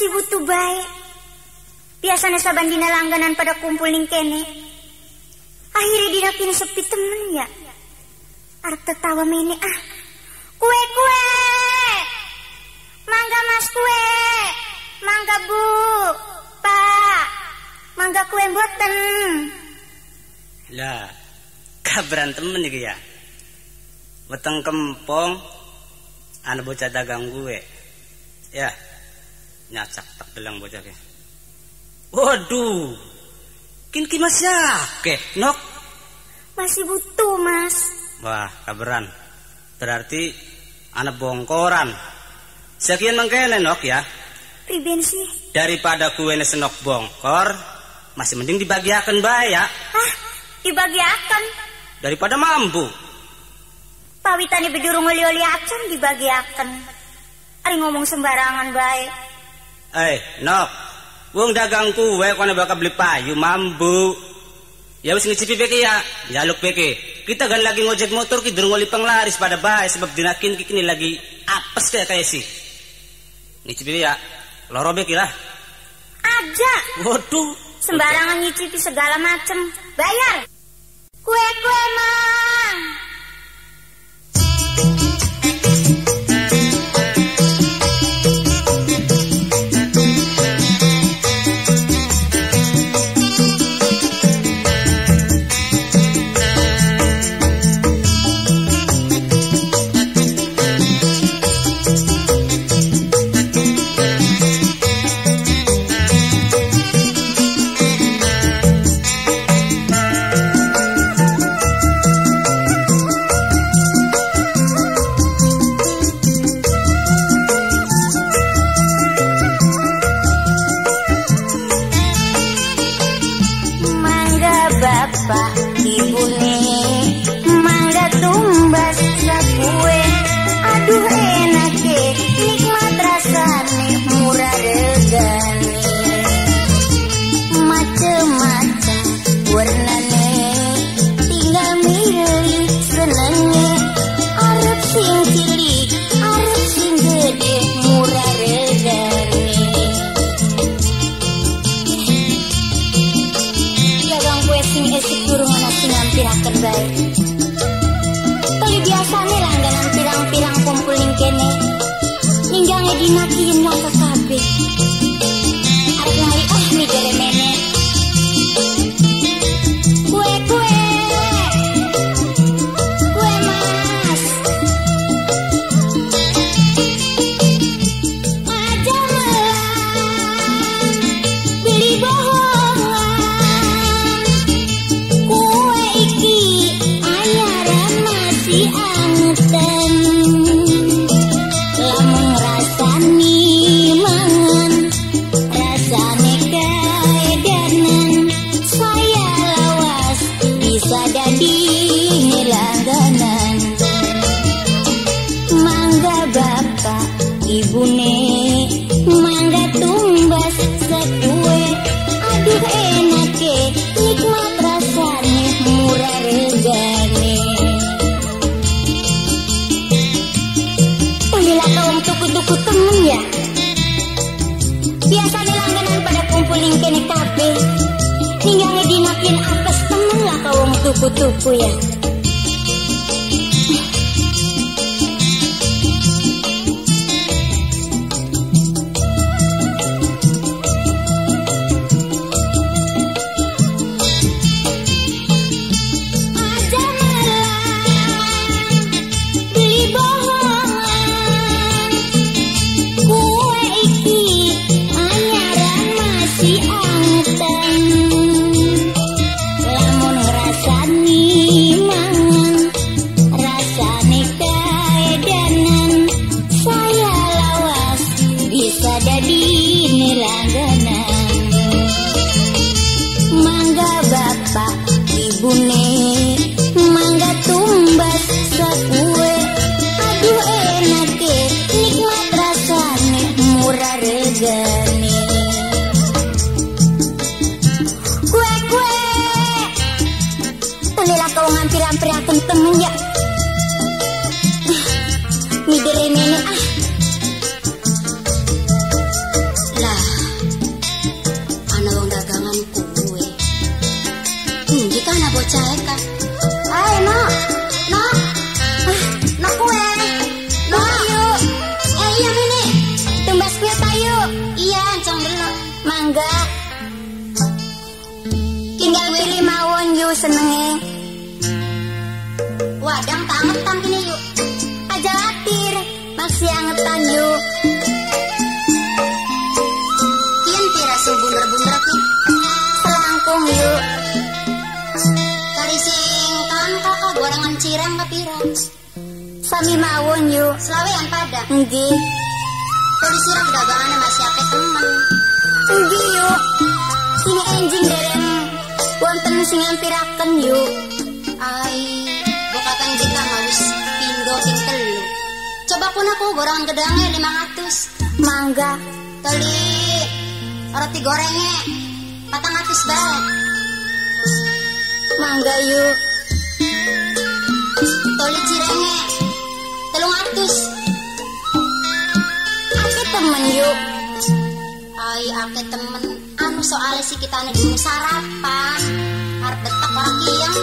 Masih butuh baik. Biasanya sabandina langganan pada kumpul ning kene. Akhirnya dina kini sepi temen ya. Arep tertawa mene ah. Kue kue. Mangga mas kue. Mangga bu. Pak. Mangga kue boten. Lah, kabran temen iki ya. Weteng kempong ana bocah dagang gue. Ya. Nyacak tak bilang bocah ke. Waduh. Kin ki mas ke, nok. Masih butuh mas. Wah, kabaran. Berarti anak bongkoran. Sekian mengkene nok ya. Priben sih. Daripada kue senok bongkor, masih mending dibagiakan bae ya. Ah, dibagiakan. Daripada mampu. Pawitane bedurung oli-oli acan dibagiakan. Ari ngomong sembarangan baik. Eh, nok. Wong dagang kue kono bakal beli payu mambu. Ya wis ngicipi peke ya, jaluk peke. Kita kan lagi ngojek motor ki durung oli penglaris pada bae sebab dinakin kini lagi apes kayak kayak sih. Ngicipi ya. Loro beki lah. Aja. Waduh. Sembarangan nyicipi segala macem. Bayar. Kue-kue mang. Marina. soal si kita nih belum sarapan. Harus betak orang yang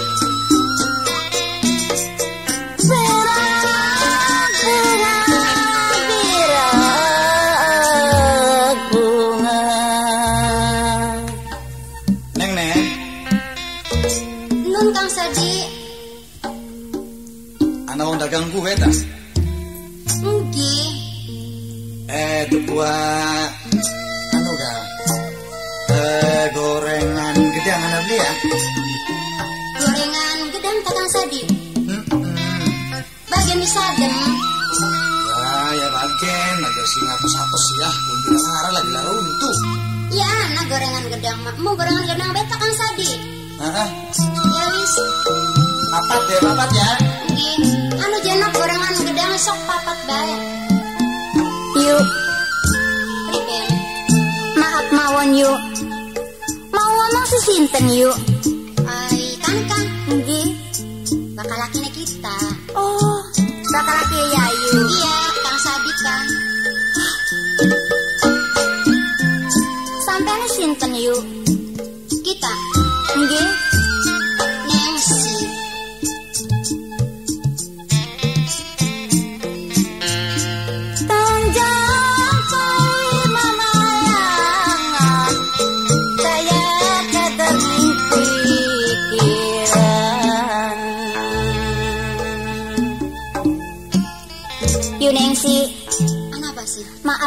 Anak mau dagang kue tas? Enggih. Eh, tuh Gorengan gedang kakang sadi Bagian misadem. Ya, ya bagian. Ada singatus hapus ya. Kunti sekarang lagi larut tuh. Ya, nah gorengan gedang. Mau gorengan gedang beta kan Sadi. Heeh. Ya wis. Papat ya papat ya. Ini, Anu jana gorengan gedang sok papat bae. Yuk. Pripun? Maaf mawon yuk. Mau ngomong sinten yuk. laki-laki ya Ayu. Iya Kang Sabit kan. Sampai sinten yuk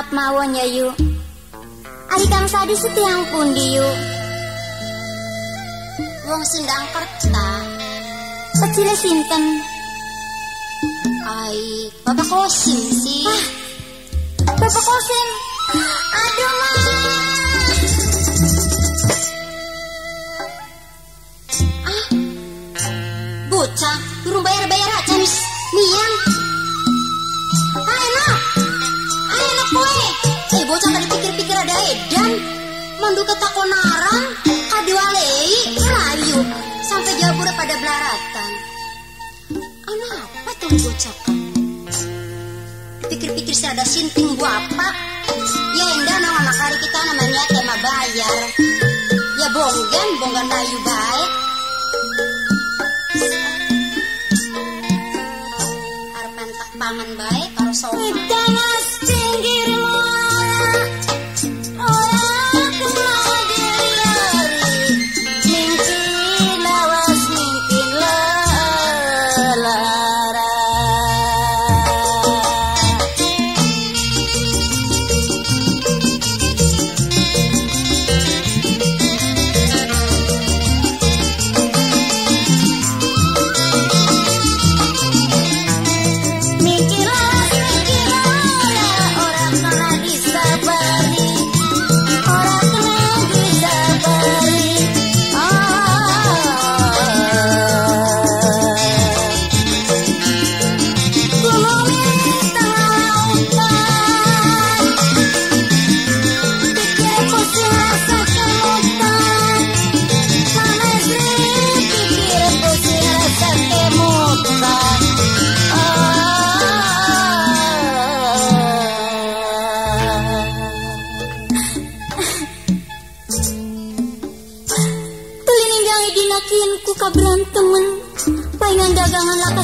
maaf mawon ya Yu. Ari Kang Sadi setiang pundi Yu. Wong sindang kerta. Kecilnya sinten. Ai, Bapak Kosim sih. Bapak Kosim. Aduh mah. Mandu kata konarang, kadiwalei, rayu. Sampai jabur pada belaratan. Anak apa tuh bocah? Pikir-pikir sih ada sinting gua apa? Ya endah nama anak hari kita namanya tema bayar. Ya bonggan, bonggan rayu baik. Harapan tak pangan baik karo soma. Danas pinggir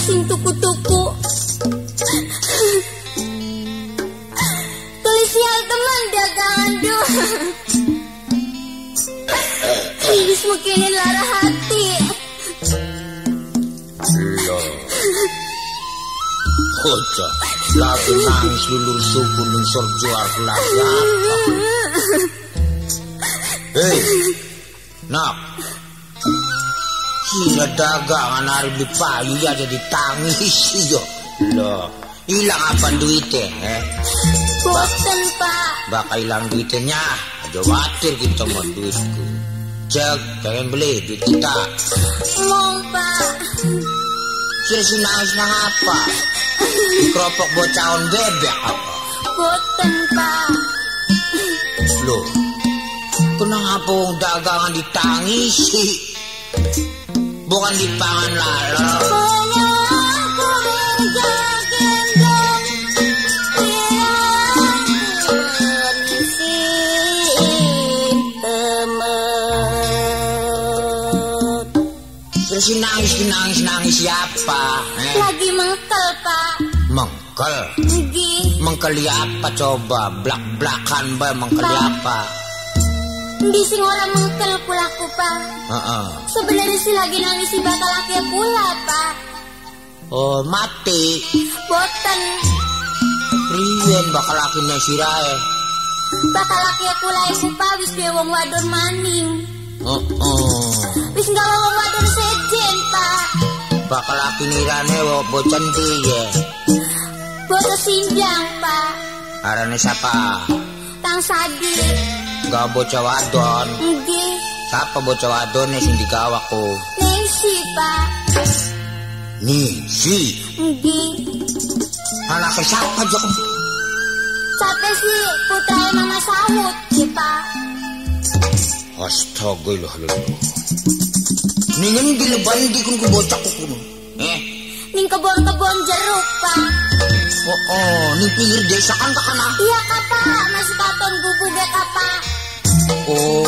sing tuku-tuku Tulisial teman dagangan duh Iis mungkinin lara hati Loh. Bocah, lagi nangis lulur suku ning lagi apa? Hei, nak. Sila dagangan hari beli payu ya jadi tangis yo. Loh, hilang apa duitnya? Eh? Boten pak Bakal hilang duitnya. Aja khawatir kita mau duitku. Cek, pengen beli duit kita. Mong pak Sila sinangis nang apa? Dikeropok bocahon bebek apa? Boten pak Loh, kenapa wong dagangan ditangisi? Bukan dipangan temen Terus nangis, nangis, nangis siapa? Eh? Lagi mengkel pak Mengkel. Gi Mengkeli apa coba? Blak-blakan ba mengkeli apa? Di sing orang mengkel pulaku pak Heeh. Sebenarnya sih lagi nangis si bakal laki pula pak Oh, mati. Boten Riyen bakal lakinya sirae. Bakal laki pula ibu pak Wis dia wong wadon maning Oh, oh. Wis nggak wong wadon sejen pak Bakal laki nirane wo bocan piye? Sinjang pak Arane siapa? Tang Sadi Gak bocah wadon. Nggih Siapa bocah wadon sing digawaku? Nengsi pak Nih, si. Nggih Anaknya siapa Jok? Capek sih putra mama sawut ya pak Astagfirullah. Ningen dilebani dikun ku bocah ku. Eh, Ning kebon-kebon jeruk pak oh, oh, nih pinggir desa kan tak kena. Iya kak pak Masih katon gak kak pak Oh,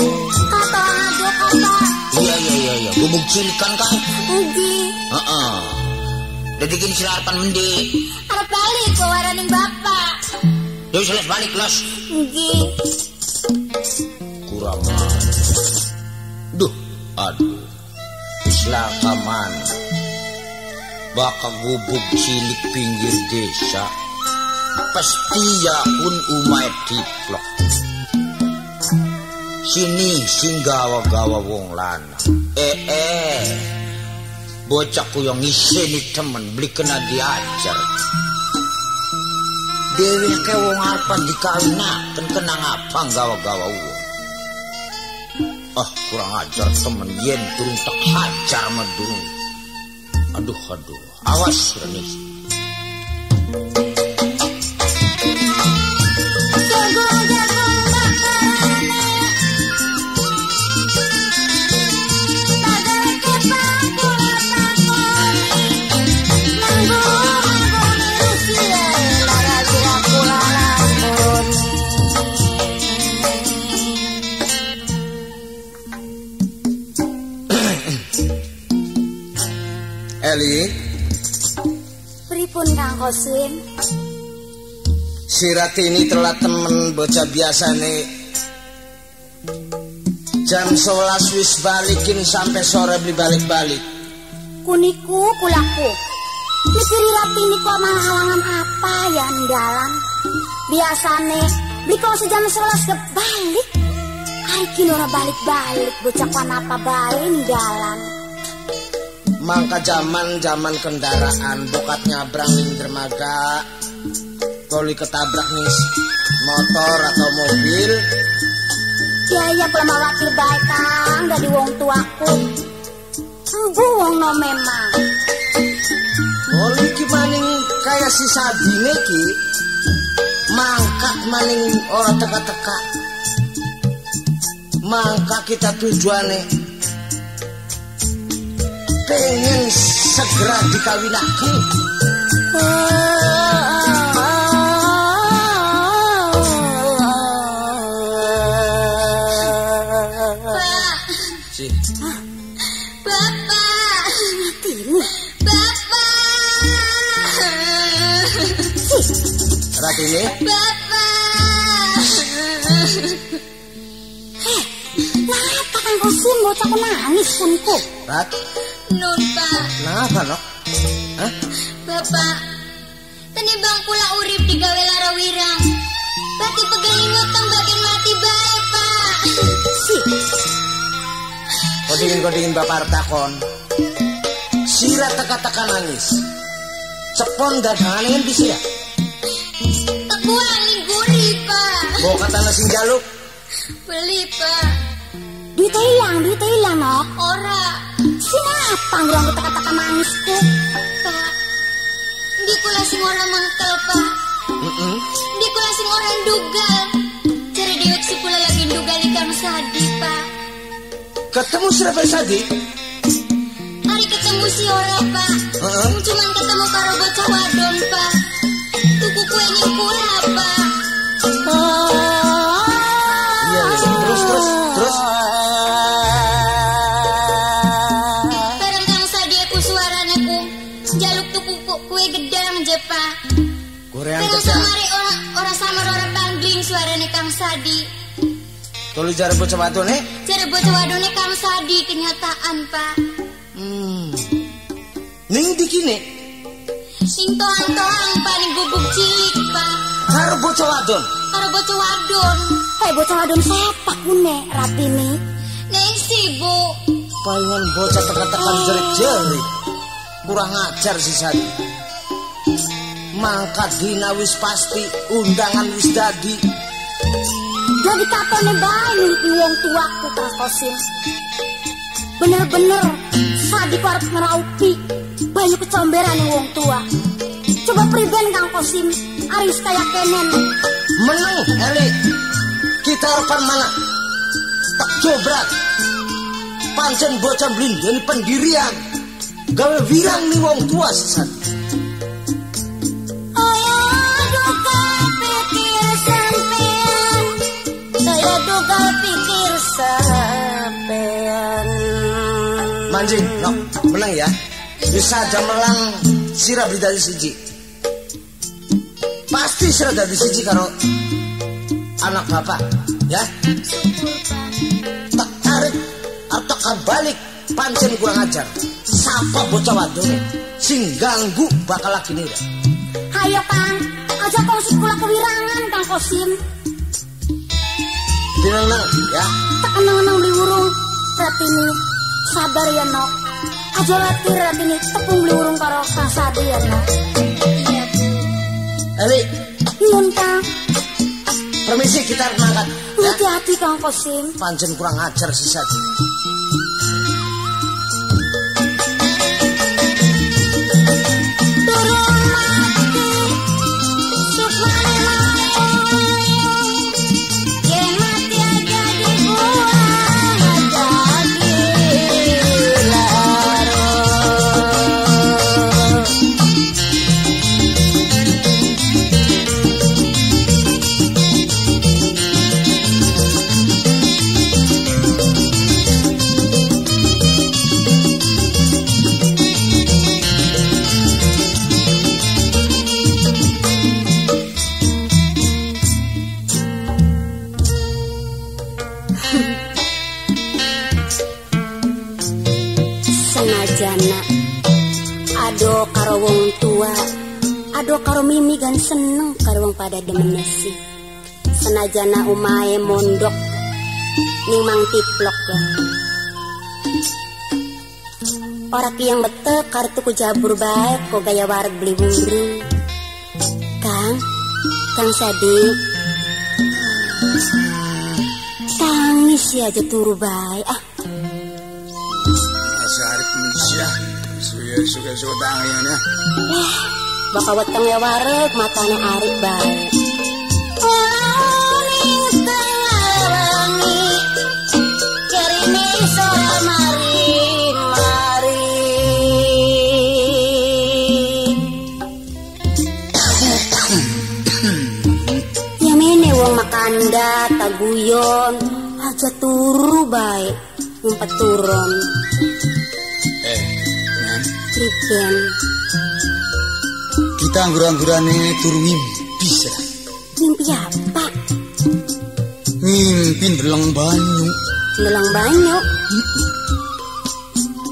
Katon ado kak pak iya iya iya iya. Bubuk cilik kan kan? Nggih Heeh. Jadi gini silarapan mendi. Arep balik ke waraning bapak Yuk seles balik los. Nggih Kurang. Duh, aduh. Selakaman. Baka gubuk cilik pinggir desa. pasti ya pun umay diplok. Sini singgawa-gawa wong lana eh eh. Bocah yang ngiseni temen beli kena diajar. Dewi ke wong apa dikawinakan kena ngapa gawa-gawa wong. Ah kurang ajar temen yen turun tak hajar medung aduh aduh. Awas Renis Kosim? si Ratini telah temen bocah biasa nih jam 11 wis balikin sampai sore beli balik-balik Kuniku kulaku. Mikiri Ratini kok malah halangan apa ya jalan? Biasane beli kalau sejam sebelas kebalik. Hari kini ora balik-balik bocah apa bae jalan. Mangka zaman zaman kendaraan. Bokat nyabrang ning dermaga. Toli ketabrak nih motor atau mobil. Ya ya kula mau wakil bae Kang dari wong tuaku. Aku wong no memang. Oli ki maning kaya si Sabine ki mangkat maning ora teka-teka. Mangka kita tujuane pengen segera dikawin aku Ratine. Bapak. Heh, lha apa kang kusun bocah kok nangis kon kok? Rat. Nun, Pak. kenapa nok Hah? Bapak, tani bang pula urip di gawe lara wirang. Bati pegelingot tang bagian mati bae, Pak. Si, kau dingin kau dingin bapak takon sira teka-teka nangis cepon dagangan ingin bisa ya Tekuan nih gurih, Pak. bawa kata nasi jaluk Beli, Pak. Duit hilang, duit hilang nok. Ora, Siapa ngerang ku teka-teka nangisku? Pak. Di kula sing ora mangkel, Pak. Mm-mm. Di kula sing orang dugal. Cari dewek si kula lagi dugal ikan sadi, Pak. ketemu sira sadi Hari ketemu si ora, Pak. Heeh. Cuman ketemu karo bocah wadon, Pak. Tuku kue ning kula, Pak. Terus kerja samari ora ora samar ora pangling suarane kang sadi. tulis jare bocah wadon eh Cara bocah wadone kang sadi kenyataan, Pak. hmm. ning di kini Sing toang-toang paling gubuk cilik, Pak. karo bocah wadon Karo bocah wadon. Hei bocah wadon sepak kune. Neng sibuk. palingan bocah teka-teka jerit-jerit kurang ajar si Sadi mangkat dina wis pasti undangan wis dadi Jadi katone bae mimpi wong tuaku Kosim. Bener-bener sadi arep ngeraupi banyak kecomberan wong tua. Coba priben Kang Kosim, aris kaya kenen. menang Eli kita harapan mana tak jobrat pancen bocah blindeni pendirian gawe wirang nih wong tua si Duka pikir sampean Manjing, no, menang ya. Bisa jamelang sirah beli dari siji. Pasti sirah dari siji karo anak bapak, ya. Tak tarik atau balik pancen kurang ajar. Sapa bocah wadon sing ganggu bakal lagi nih. Ayo Kang, aja aja kongsi kula kewirangan Kang Kosim. Dino ya. Tak kenang-kenang beli urung. Ratini sabar ya nok. Aja latih Ratini tepung beli urung karo Kang Sadi ya nok. Iya. Eli, Nyun Kang. permisi kita harus mangkat. Ya. Hati-hati Kang Kosim. Pancen kurang ajar si Sadi. Ado karo mimi gan seneng karo wong pada demenesi senajana umae mondok ning mang tiplok ya. Ora ki yang bete karo tuku jabur bae kok gaya wareg beli burung Kang Kang Sadi Tangis ya aja turu bae ah. Masarip Malaysia. Suya suka suka tangan ya. Bakal weteng ya wareg matanya arik bae Ya mene wong makanda taguyon aja turu bae ngumpet turun. Eh, Nan, Riben kita anggur-anggurane turu mimpi sih. mimpi apa? Mimpi ndeleng banyu. Nelang banyu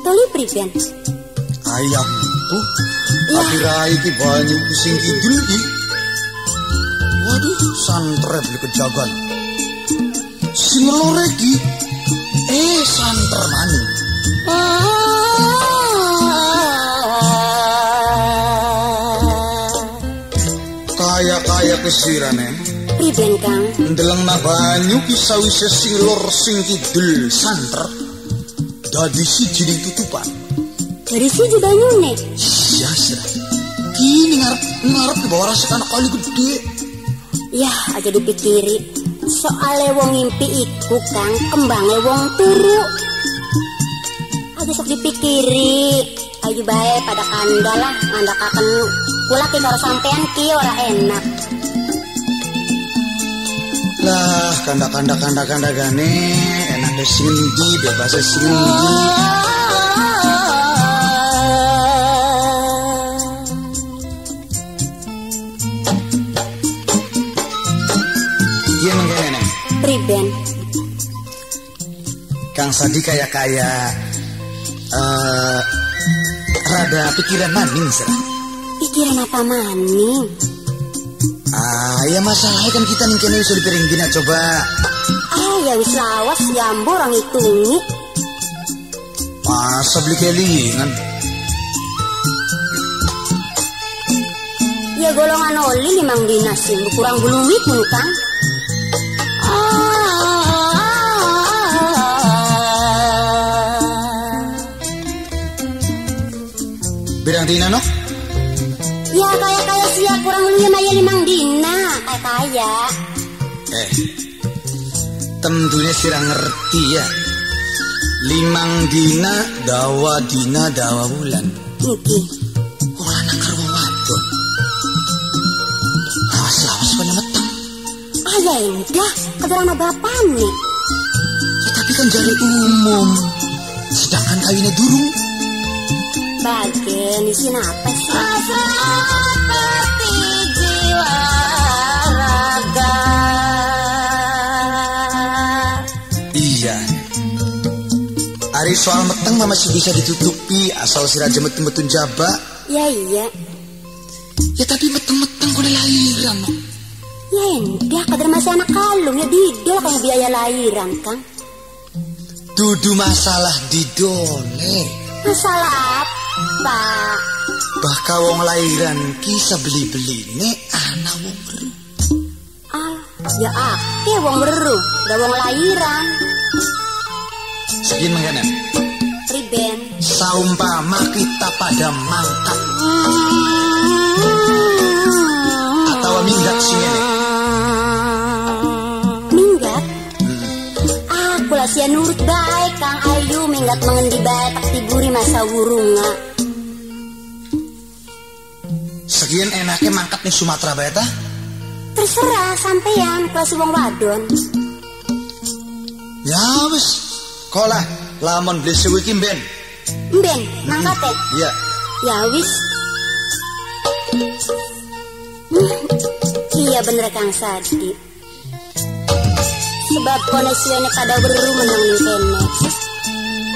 Toli priben Ayam tuh. Ya. Akhirnya iki banyu sing kidul iki. Waduh, santre beli kejagan. Sing lore iki eh santer maning. Kaya-kaya kesirane. Priben kang Ndeleng na banyu ki sawise sing lor sing kidul santer. Dadi siji tutupan. Dari siji banyune Iya, sira. Kini ngarep ngarep di bawah rasakan kali gede. Ya aja dipikiri Soale wong ngimpi iku kang Kembange wong turu Aja sok dipikiri Ayo bae pada kanda lah Ngandakaken Kula ki karo sampean ki ora enak Lah, kanda-kanda kanda-kanda gane enak deh sing endi bebas sing endi. Iya mengkene nek. Priben Kang Sadi kaya kaya eh rada pikiran maning sira. Pikiran apa maning Ah, ya masalahnya kan kita nih kene bisa dipiring dina coba. Ah ya wis lawas jambu orang hitungi Masa beli kelingan? Ya golongan oli limang dinas sih kurang buluwit mun kang Birang dina no? Ya kaya kaya sia kurang lu maya limang dina kaya kaya Eh, tentunya sira ngerti ya. Limang dina dawa dina dawa bulan. Niki Ora anak karo wadon. Awas awas pada meteng. Ayah enggak keberan bapak nih Ya, tapi kan jari umum. Sedangkan kawinnya durung. Bagian di sini apa sih? Seperti jiwa raga Iya. Ari soal meteng mah masih bisa ditutupi asal sira jemet metun jaba. Ya iya Ya tapi meteng-meteng kok lahiran. kalung ya didol kayak biaya lahiran Kang. Dudu masalah didole. Masalah apa? Baka wong lahiran kisah beli-beli nek ana wong weru. Ah, ya ake wong weru, udah wong lahiran. Segini mangkana. Riben. Saumpama kita pada mangkat atau minggat sini. Minggat? Aku lah nurut baik Ayu minggat mengendi baik tak tiburi masa wurunga. Sekian enaknya mangkat nih Sumatera Beta. Terserah sampeyan kelas wong wadon. Ya wis. Kolah lamun beli sewu iki ben. Mben, mangkat. Iya. Ya wis. Iya bener Kang Sadi. Sebab koneksinya pada beru menang kene.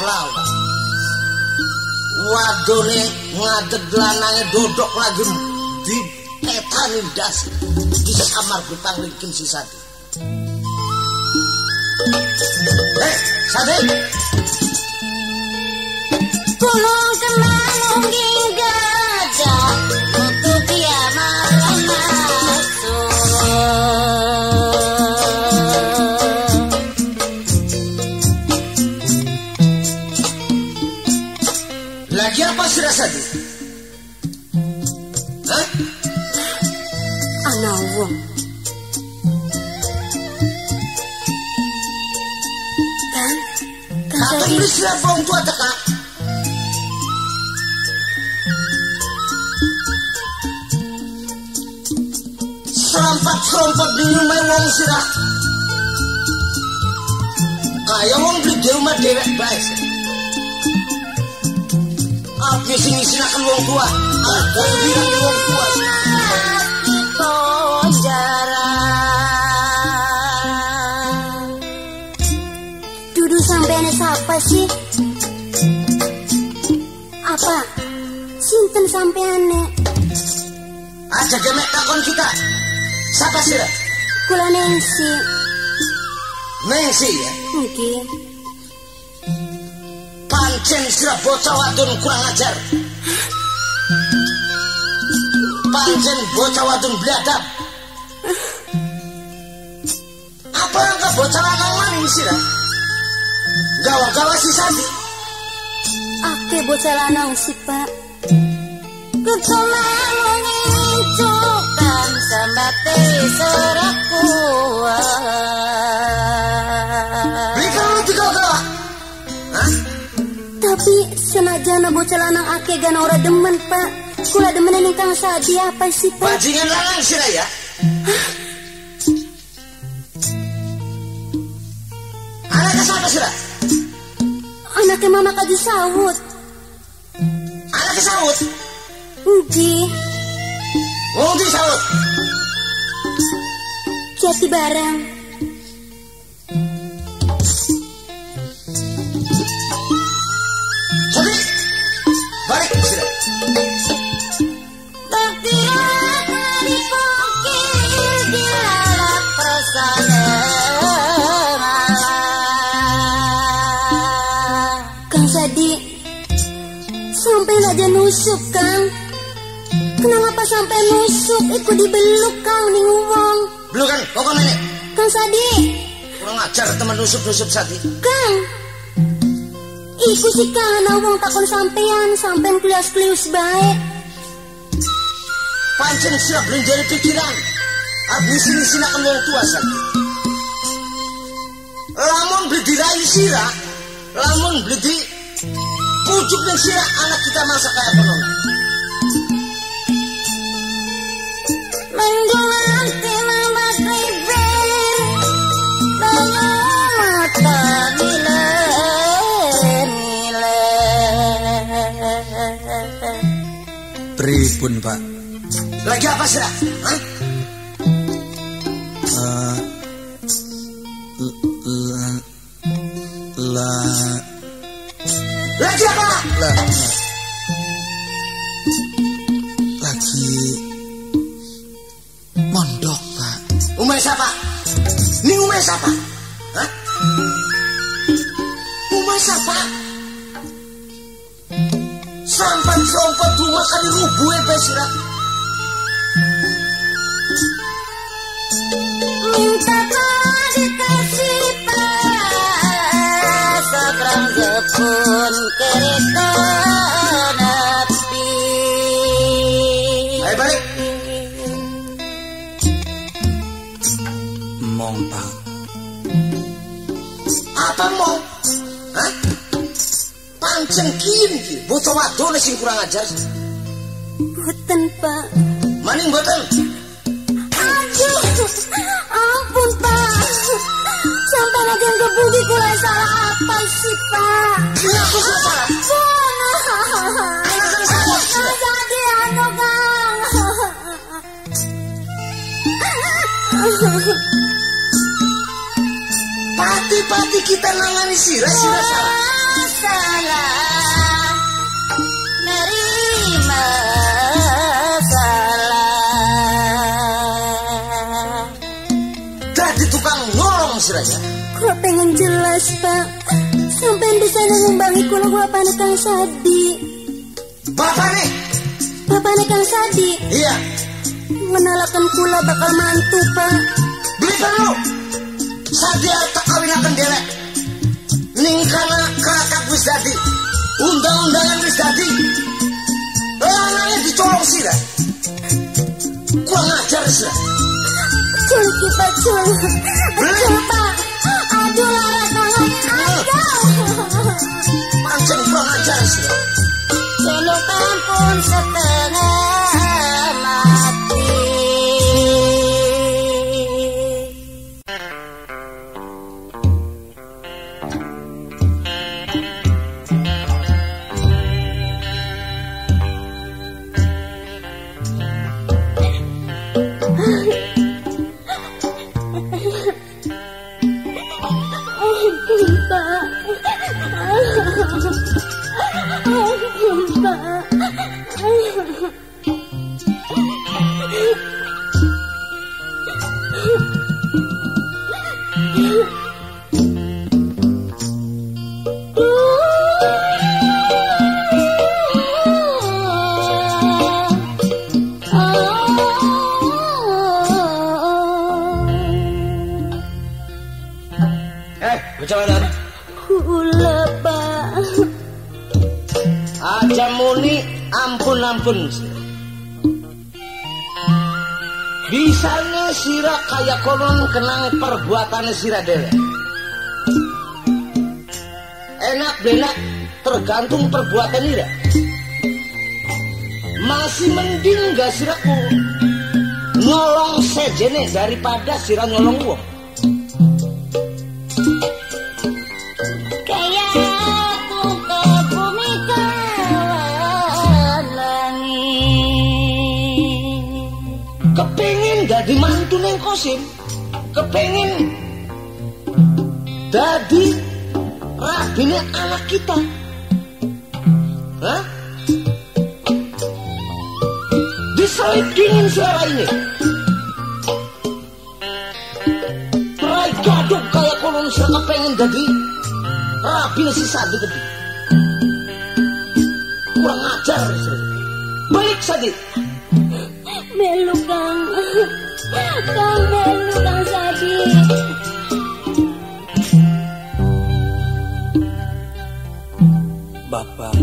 lawan. Wadone ngadeg lanange dodok lagi di petani das di samar dipanglingkin si Sadi. Eh, Sadi. Gunung kenang ungging gajah Kang Atau Sadi beli sirap wong tua teka? Serompat-serompat di rumah wong sirah. Kayak wong beli di rumah dewek baik. Apa sing isinakan wong tua? Ada bilang wong tua. Siapa sih? Apa? Sinten sampeane? Aja gemek takon kita. Siapa sih? Kula Nengsi Nengsi ya. Nggih Pancen sira bocah wadon kurang ajar. Pancen bocah wadon bladap. Apa yang kau bocah lanang maning sira? Gawa-gawa si Sadi. Ake bocah lanang sih pak Ketulang mengincukan sambate serak kuat Beli kamu tiga gawa. Hah? Tapi senajan bocah lanang ake gana ora demen pak Kula demen ning Kang Sadi apa sih pak? Bajingan lanang sira ya. Anaknya siapa sira? Anaknya mama kaji sawut Anaknya sawut. Nggih Wong di sawut. Jati barang Jadi balik aja nusuk Kang. Kenapa sampai nusuk Ikut dibeluk Kang ning uang Belum kan? Pokok nenek. Kang Sadi. Kurang ajar teman nusuk-nusuk Sadi. Kang. Iku sih Kang ana wong takon sampean Sampean klius-klius baik. Pancen sira blenjere pikiran. Abis ini sinakan wong tua saja lamun beli dirai sira lamun beli di pucuk dan sirah ya, anak kita masa kayak penuh Mendulanti pak. Lagi apa sih Uh, lagi apa? la, lagi mondok, Pak. Umay siapa? Ini umay siapa? Hah? Umay siapa? Sampan serompet rumah kali rubuh ya besira. Ki, bocah wadon sing kurang ajar. Boten pak Maning boten. Aduh Ampun pak Sampai lagi yang kebudi kula salah apa sih pak Kenapa kau salah? Anu Pati-pati kita nangani sirah, sirah salah. Salah sirahnya. Kula pengen jelas pak Sampai bisa ngumbangi kula gua panik kang Sadi Bapak nih. Bapak kang Sadi Iya. Menalakan kula bakal mantu pak Beli perlu. Sadia tak kawin akan delek. Ning karena kakak wis dadi. Undang-undangan wis dadi. Lanangnya dicolong sirah. Kurang ajar sirah. Cul kita cul Cul pak Aduh lara tangan Aduh Pancen kurang ajar sirah. Selo kampung setengah sirah. Bisanya sirah kayak konon kenang perbuatannya sirah dewe. Enak benak tergantung perbuatan ira. Masih mending gak sirahku nyolong sejene daripada sirah nyolong uang. Kosim, kepengin dadi rabine anak kita. Hah? Diselidingin suara ini. Rai gaduk kayak kolon saya kepengen dadi rabine si Sadi gede. Kurang ajar. Balik Sadi. Melu kang Kang melu kang Sadi Bapak,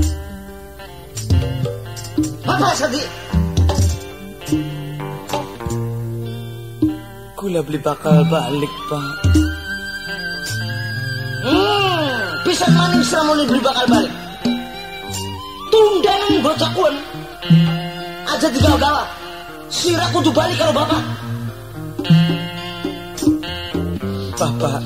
Apa Sadi? kula beli bakal balik, Pak. Hmm, bisa maning seramoni beli bakal balik. Tunda nang bocah. Aja digawa-gawa. Sirah kudu balik kalau bapak. Bapak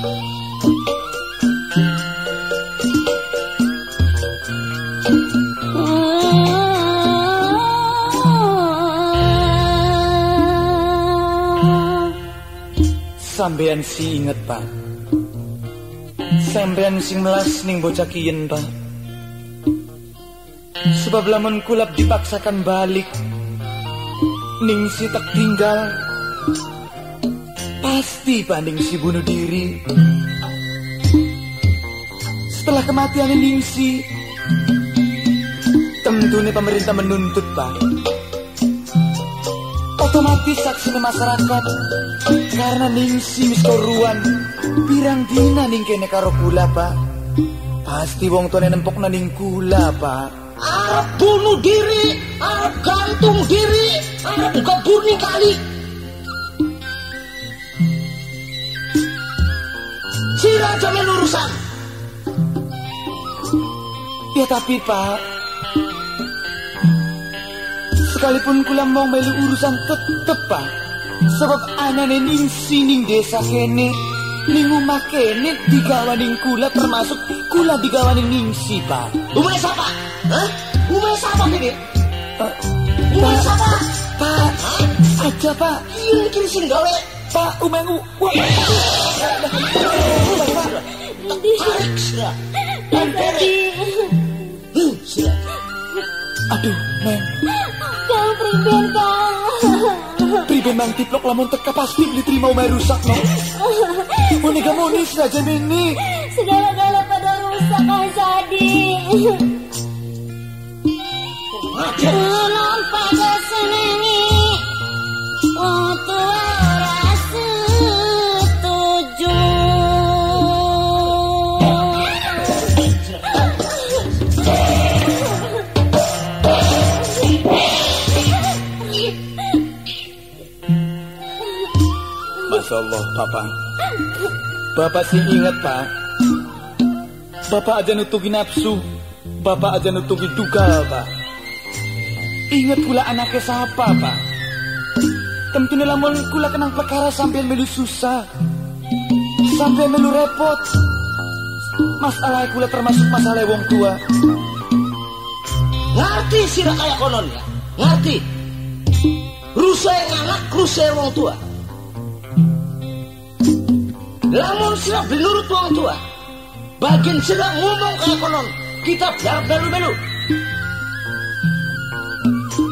Sampean si inget pak. Sampean si melas ning bocah kien pak. Sebab lamun kulap dipaksakan balik Ning si tak tinggal Pasti banding si bunuh diri. Setelah kematian Ningsi, tentunya pemerintah menuntut Pak. Otomatis saksi masyarakat karena Ningsi miskoruan pirang dina ningkene karo kula Pak. Pasti wong tuane nempokna ning kula Pak. Arab bunuh diri, Arab gantung diri, Arab buka burning kali, Sira jangan urusan. Ya tapi Pak, sekalipun kula mau melu urusan tetep Pak. Sebab anane ning sining desa kene ning rumah kene digawaning kula termasuk kula digawaning ningsi Pak. Umune siapa? Hah? Umune siapa kene? Uh, umune siapa? Pak, Ada Pak. Iya kiri sini, gawe Pak umengu. Wah. Aduh, Neng. Kau pribun kang Pribun mang tiplok lamun teka pasti diterima umai rusak, Neng. Monika monis aja mini. Segala-gala pada rusak, Kang Sadi. Bulan pada senengi. Oh, Tuhan. Bapak, Bapak sih ingat, Pak. Bapak aja nutupi nafsu. Bapak aja nutupi duka, Pak. Ingat pula anaknya siapa, Pak. Tentu lamun kula kenang perkara sampai melu susah. Sampai melu repot. Masalah kula termasuk masalah wong tua. Ngerti sih, rakyat konon ya. Ngerti. Rusai anak, rusai wong tua lamun sirap dinurut wong tua bagian sedang ngomong kaya konon kita biar belu-belu.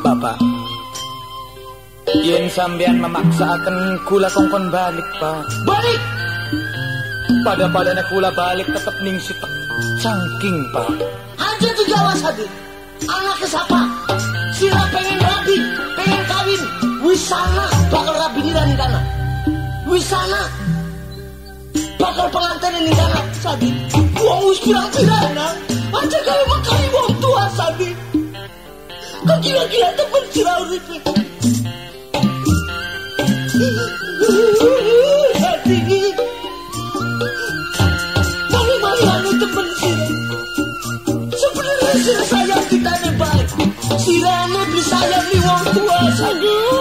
Bapak Yen sambian memaksakan kula kongkon balik pak. Balik! Pada padanya kula balik tetap ningsi pak Cangking pak. Aja juga awas Anak Anaknya siapa? Sila pengen rabi Pengen kawin. Wisana bakal rabi nirani kana Wisana bakal pengantin ini sadik uang usiran inspirasi rana aja kali makali wong tua sabi kegila-gila temen sirah uripi hati mari-mari anu temen sirah sebenarnya sirah yang kita nih baik. Sirah anu disayang nih wong tua sabi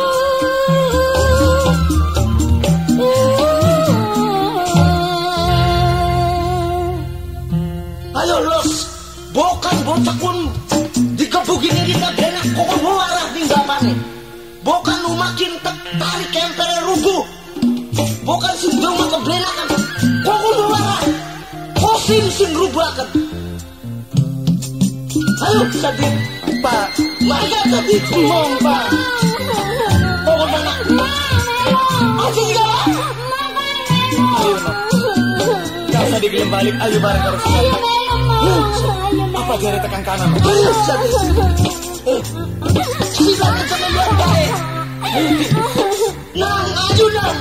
botak kun dikebukin ini tak enak kok nih bapak nih bukan lu makin tarik kempere rubuh bukan sindrom maka belenakan kok muarah kosim sin rubakan ayo sadik pak maya sadik kumong pak kok anak aja enggak ayo nak Gak usah dibilang balik, ayo bareng terus. Apa jari tekan kanan? Terus jadi Bisa Nang, aju Nang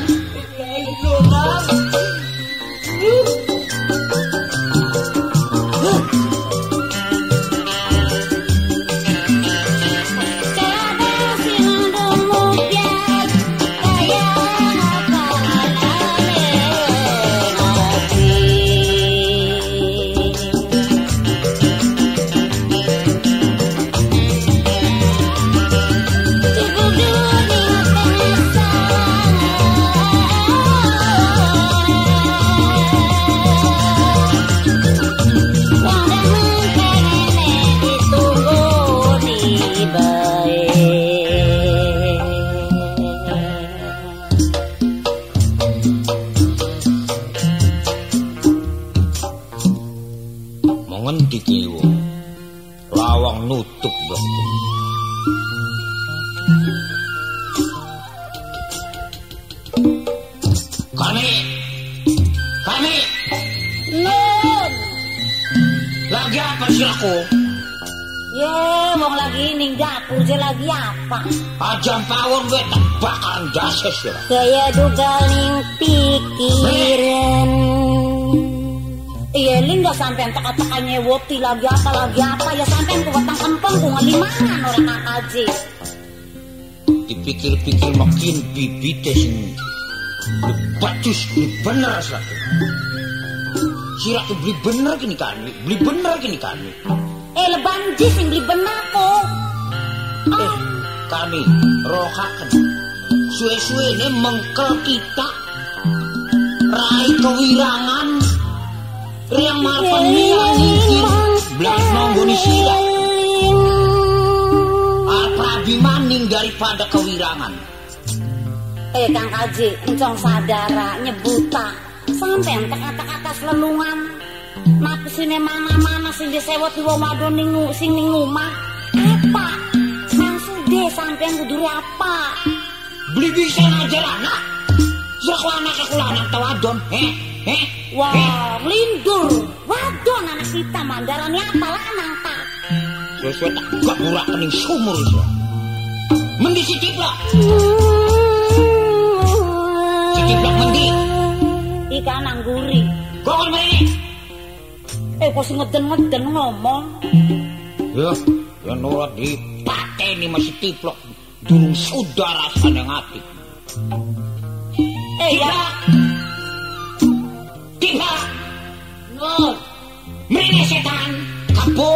lagi apa? Ajam pawon gue tak bakaran dasar sira. Gaya dugal ning pikiran. Iya, ling gak sampean teka-teka nyewoti lagi apa lagi apa ya sampean ku wetang kempeng ku ngelimangan orang kakaji. Dipikir-pikir makin bibite sing bacus bener siraku. Siraku beli bener kini kan, beli bener kini kan. Eh leban jis sing beli bener kok. Eh, kami rohakan. Suwe-suwe ini mengkel kita. Rai kewirangan. Riang marpan nyingkir. Belas nonggoni sila. Aprabi maning daripada kewirangan. Eh Kang Kaji, encong sadara nyebuta sampai kata-kata selelungan. Napa sini mana-mana sing disewot di wong wadon ning sing ning omah. Apa? Sude sampean kudu apa? Beli bisa ngajar anak. Seku anak aku lanang tawadon. Heh, heh. Wah, lindur. Wadon anak kita mandarannya apa lanang tak? Sesuai tak gak burak kening sumur iso. Mendi si ciplak. Si ciplak mendi. Ikan angguri. Kok kan mereka? Eh, kok ngeden-ngeden ngomong? Ya, ya nurut di pateni masih tiplok. Durung sudah rasanya ngati. Eh ya, Tiba, Nur. mereka setan. Kapo,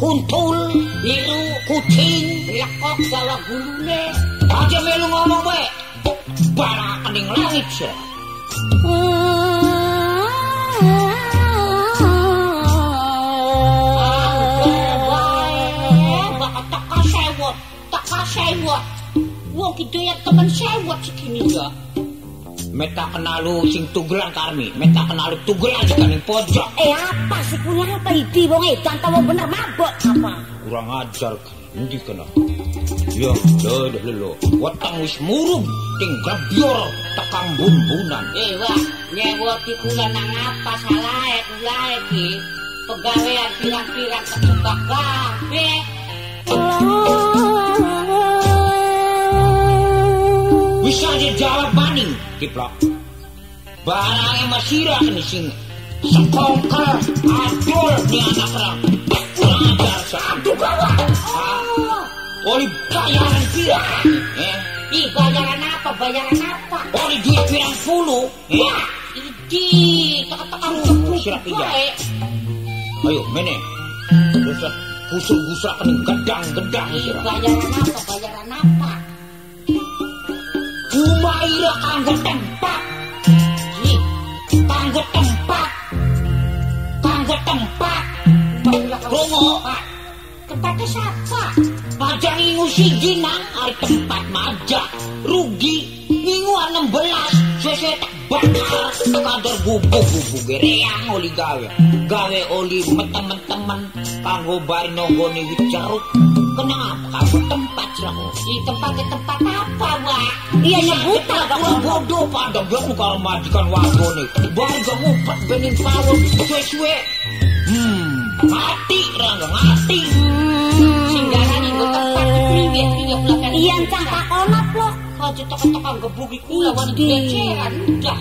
kuntul, biru, kucing. Lekok bawa gulune. Aja melu ngomong we. Bara kening langit sih. Sewot. Wong kita ya temen sewot segini ya. Meta kenalu sing tugelan karmi. Meta kenalu tugelan di kaning pojok. Eh apa sih punya apa idi wong edan tau wong bener mabok apa? Kurang ajar Endi kena. Ya, dah dah lelo. Watang wis murub ting gabior tekang bumbunan. Eh wah, nyewoti kula nang apa salah e kula iki. Pegawean pirang-pirang kebuka kabeh. Bisa aja jawab maning, Kiplok. Barangnya masira kini sing sekongkel adol ni anak orang. Kurang ajar satu gawat. Oli bayaran pirang. Eh, Ih, bayaran apa? Bayaran apa? oli duit pirang puluh. Eh, Wah, idi, teka-teka cepuk tiga. wae. ayo mene. Terus kini gedang-gedang bayaran apa? Bayaran apa? Kumaira kanggo tempat. Ih, Kanggo tempat. Kanggo tempat. Krungu. Tempatnya siapa? Aja ngingu siji nang tempat majak. Rugi ngingu 16. Sesuai tak bakar kadar bubuk-bubuk gereang oli gawe. Gawe oli teman-teman kanggo bari nonggoni jeruk. Kenapa kanggo tempat sirako? Di tempatnya tempat apa, Wak? Iya nyebut tak apa kurang bodoh pada biar kalau majikan wagone. Bari gak ngumpet bening pawon suwe-suwe. Hmm, mati rangga mati. Singgaran yang tempat di priwet tiga belakang. Iya, cang takonap lo. Aja tekan-tekan gebuki kula wani geceran udah.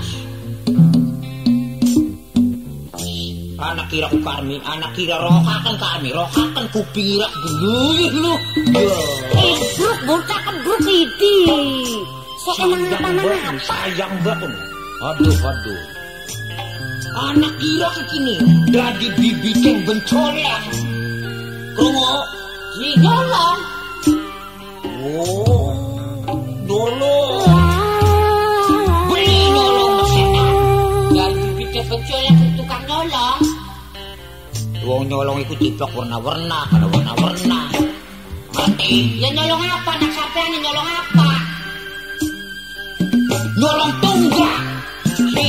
Anak kira ku karmi, anak kira rohakan karmi, rohakan kuping ira guyuh lu. Ya. Eh, bocah kan bruk idi. Sok emang apa banget, sayang banget. Aduh, aduh. Anak kira jadi bibit yang bencoleng. Krungu, Si nyolong. oh, dulu. Beli nolong mesetan. Dan bibitnya bencol yang tukang nyolong. Wong nyolong iku tiplok warna-warna, kada warna-warna. Ngerti? Ya nyolong apa? Nak sampean nyolong apa? Nyolong tunggak. Si.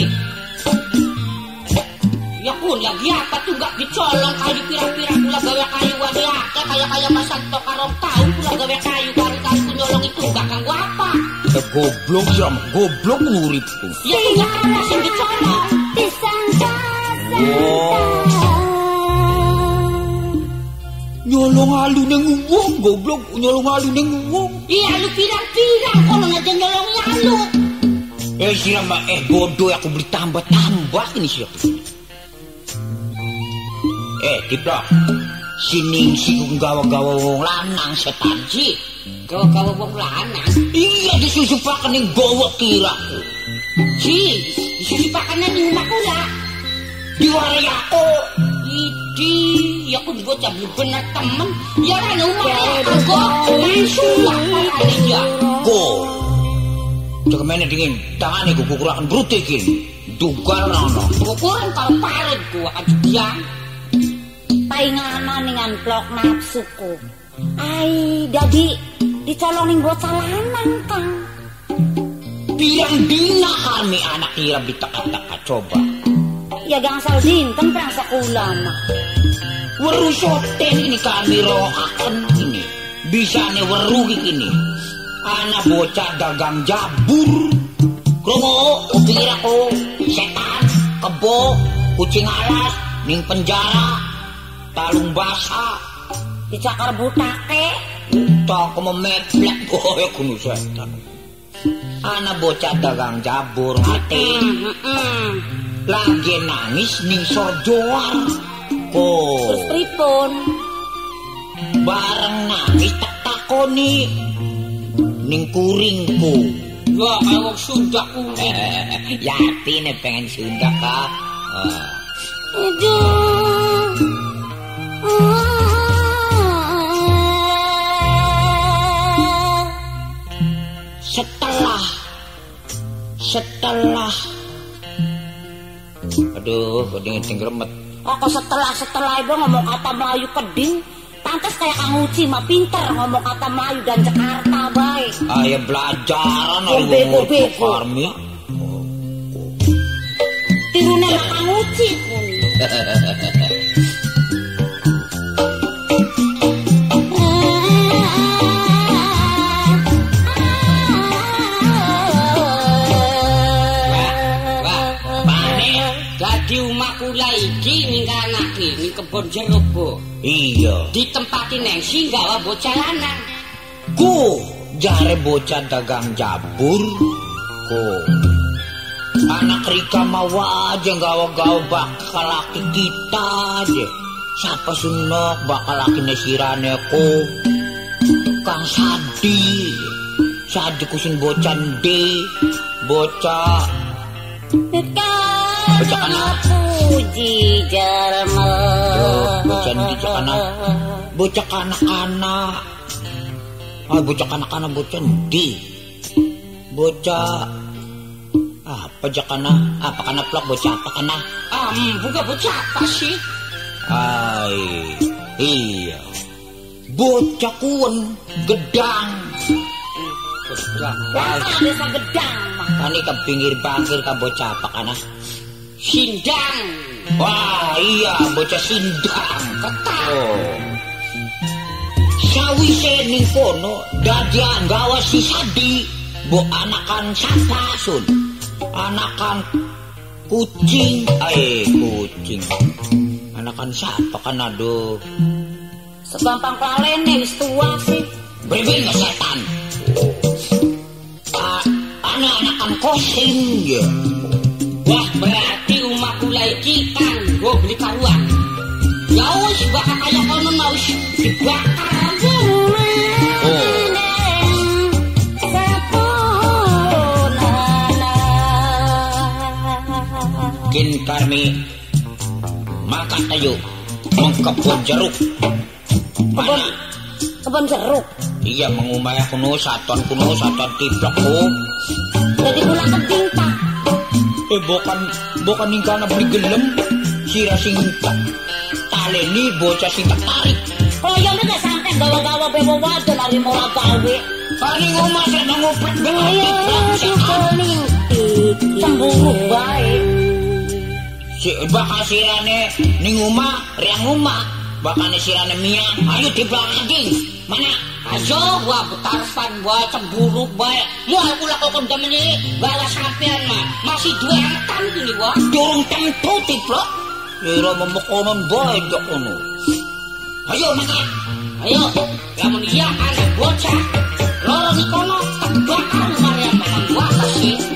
Ya pun lagi apa tuh gak dicolong kayu pirang-pirang pula gawe kayu wae akeh kaya kaya masak tok karong tahu pula gawe kayu karo nyolong itu gak kanggo apa? Ya goblok sih, Am. goblok nguripku. Ya punya apa sing dicolong? Oh. Nyolong alu neng wong goblok nyolong alu neng wong. Iya lu pirang-pirang kono aja nyolong alu. Eh siapa eh bodoh aku beli tambah-tambah ini siapa? Eh tiplok. Sining si gawa-gawa wong lanang setan si. Kau kau wong lanang. Iya disusu pakan ning bawa kiraku. Ji, disusu pakan ning omahku ya. Di aku. Idi, ya aku juga cabut bener temen. Ya kan omah ya aku kok. Disusu ya. Go. Cek mene dingin. Tangane gugur kurakan brute iki. Dugal ana. Kukuran kalau parut gua akan diam. Paingan ning amplok nafsuku. Ai, dadi dicolongin bocah lanang, Kang. Biang dina kami anak kira bitaka-taka coba. Ya gangsal dinten perang sekolah mah. Weru soten ini kami roakan ini. Bisa nih weru ini. Anak bocah dagang jabur. Kromo, kira ko, setan, kebo, kucing alas, ning penjara, talung basah, Dicakar butake. tak memeplek kowe kuno setan. Anak bocah dagang jabur. Heeh. Lagi nangis ning sorjoar. Terus Ko, pripun? bareng nangis tak takoni. Ning kuringku. Wah, kalau sudah ku. Yati nih pengen sundak kah? Ah. Aduh. Setelah setelah Aduh, kedingin tingremet. Aku setelah setelah ibu ngomong kata Melayu keding, pantas kayak Kang Uci mah pinter ngomong kata Melayu dan Jakarta baik. Ayah belajaran hari Bego, bego. Farmi. Tirune Kang Uci ning kebon jeruk, Bu. Iya. Ditempati neng singgawa bocah lanang. Ku jare bocah dagang jabur. Ku anak Rika mawa aja gawa-gawa bakal laki kita aja. Siapa sunok bakal laki nesirane ku. Kang Sadi. Sadi kusin bocah ndi. Bocah Bocah anak. puji jarma. Duh, bocah ndi cak anak. Bocah anak-anak. Ah, bocah anak-anak bocah ndi. Bocah apa jak kana? Apa kana plak bocah apa kana? Ah, buka bocah apa sih? Ai, iya. Bocah kuwen gedang. Gedang. Wah, desa gedang. Kani ke pinggir bangkir ka bocah apa kana? Sindang. Wah, iya bocah sindang. Ketak. Oh. Sawise ning kono dadian gawa si Sadi. Bo anakan siapa sun? Anakan kucing. Eh, kucing. Anakan siapa kan aduh. Segampang kalene wis tua sih. Bebek nggak setan. Ah, anak-anakan kosim ya. Wah, berarti omah kula iki gua beli karuan. Ya wis bakal kaya kono mau dibakar. Oh. Kin karmi maka tayo mengkebun jeruk. Mana? Kebon jeruk. Iya mengumay kuno saton kuno saton tiblokku. Jadi kula keding tak. Eh bukan bukan ninggal na beli gelem. Sira sing tak taleni bocah sing tak tarik. Yang udah sampai gawa-gawa bewo wadon lari mau gawe. Saya nangoprek dengan Ayo, tiblok setan. Cemburu baik. Si bakal sirane ning omah, riang omah. Bakal sirane miang, ayo lagi. Mana? Ayo gua betarpan gua cemburu bae. Mual kula kok kendem ini bawa sampean mah. Masih dua angkan ini gua. Durung tentu tiblok. Ira memekonon bae dok kono. Ayo makan. Ayo. Lamun iya ada bocah. Loro di kono bakal Maryam makan buah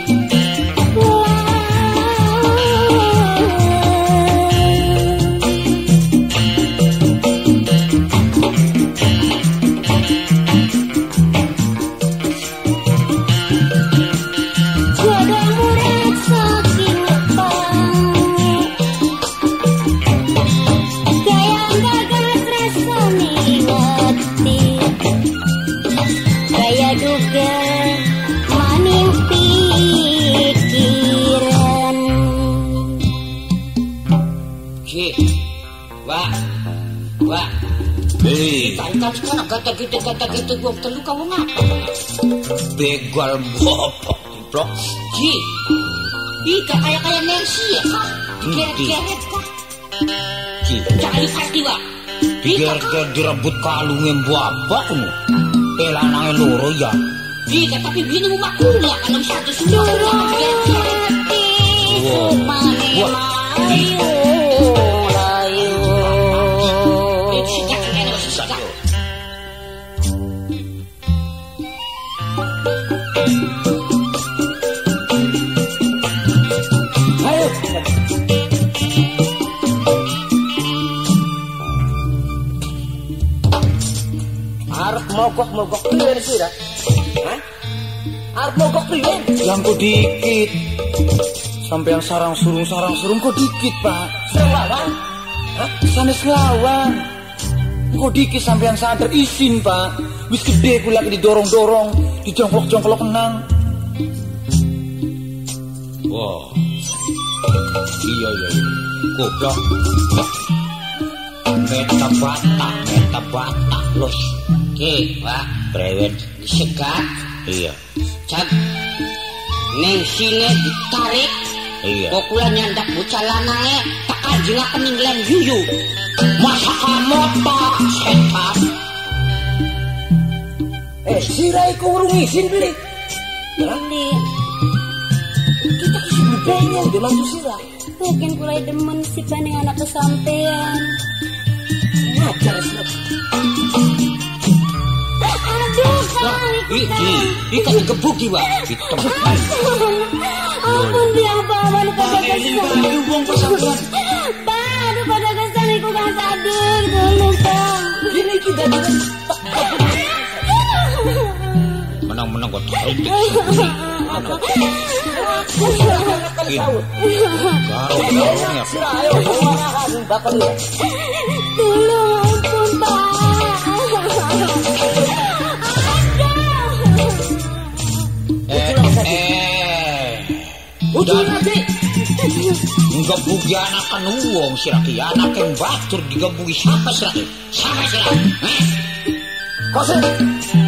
Hei, Tangkap sekarang kata gitu kata gitu gua telu kamu ngapa? begal bapak tiplok. Ki. Ika kayak kayak Nancy ya kak. Digeret-geret kak. Ki, Jangan dipasti wak. diger-ger direbut kalungnya bapak kamu. Eh, lanangnya loro ya. Ika tapi bini mau makula kalau satu. Digeret-geret. Wow. Mani Wah. Arep mogok-mogok piye sih, Rak? Hah? Arep mogok piye? Yang kok dikit. Sampai yang sarang surung sarang surung kok dikit pak. Selawan. Sanes ngelawan. Kok dikit sampai yang sadar izin pak. Wis gede pula lagi didorong dorong, dijongklok jongklok kenang. Wah. Iya, iya, iya. Goblok. Meta batak, meta batak, los. Ki, wak. Brewet. Segat. Iya, Cak. Neng sini ditarik. iya. Kok kula nyandak bocah lanange tak ajeng peninggalan yuyu. Masa kamu tak setan? Eh, sira iku urung izin beli. Ini Kita kisah bebenyo di mantu sira. mungkin kulai demen si paning anak kesampean Ngajar sira. Kang Iki, iki. Ampun dia paman pada kesan wong pesantren. Pak, aduh pada kesan iku Gini kita dengan Menang-menang kok tarik. Garong-garongnya. Ujung nanti. Ngebugi anak kan uang siraki. Anak yang batur digebugi siapa siraki? Siapa siraki? Eh? Kosen.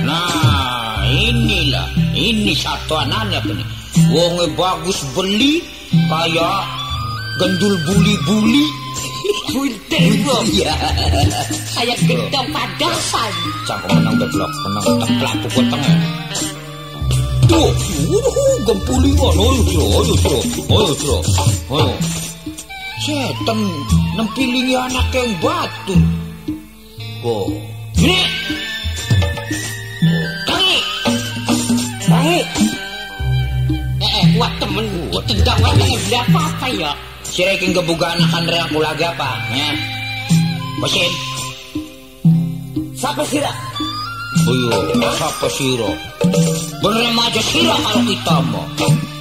Nah, inilah. Ini satu anaknya apa nih? Wongnya bagus beli. Kayak gendul buli-buli. Bunting kok. Iya. Kayak gedang padasan. Cangkem menang deblok. Menang teplak pukul tengah. Tuh, udah gempuli ngono, ayo ayo siro, ayo siro, ayo. Setan nempilingi anak yang batu. Oh, Ini. Tangi. Tangi. Eh, eh, kuat temen. Ditendang wae beli apa-apa ya. kebuka anak kan aku lagi apa? Ya, mesin. Siapa sira? Ayo, siapa siro? Bener aja siro kalau kita mau.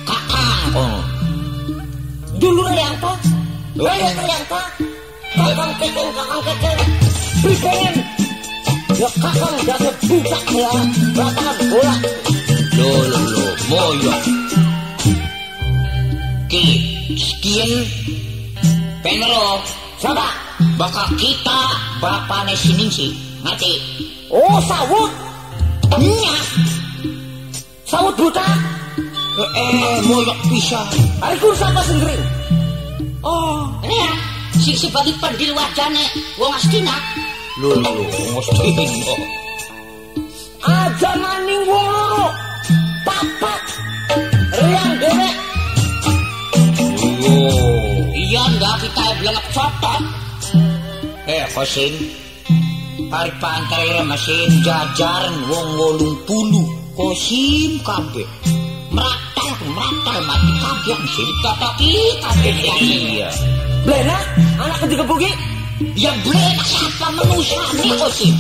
Kakang. Oh, Dulu. Ayo yang ta. Kakang kekeng, kakang kekeng. Bipengen. Ya kakang dapat budak ya. Lapangan bola. lo lo lo, moyo. Ki, sekian. Penero, Siapa? bakal kita bapaknya sining sih, mati. Oh, sawut. Nyah. Sawut buta. Eh, eh moyok bisa. Ari kur sapa sendiri? Oh, ini ya. Si si bali pandil wajane wong astina. Lho lho lho, wong astina. Aja maning wong loro. Papat. Riang dhewek. Oh. Iya, ndak kita blengep copot. Eh, kosin. Tarik pantai mesin jajaran wong wolung puluh kosim kabeh. Meratal meratal mati kabeh sim tatoki kabeh iya. Blena, anak ketiga bugi. Ya blena siapa manusia nih kosim.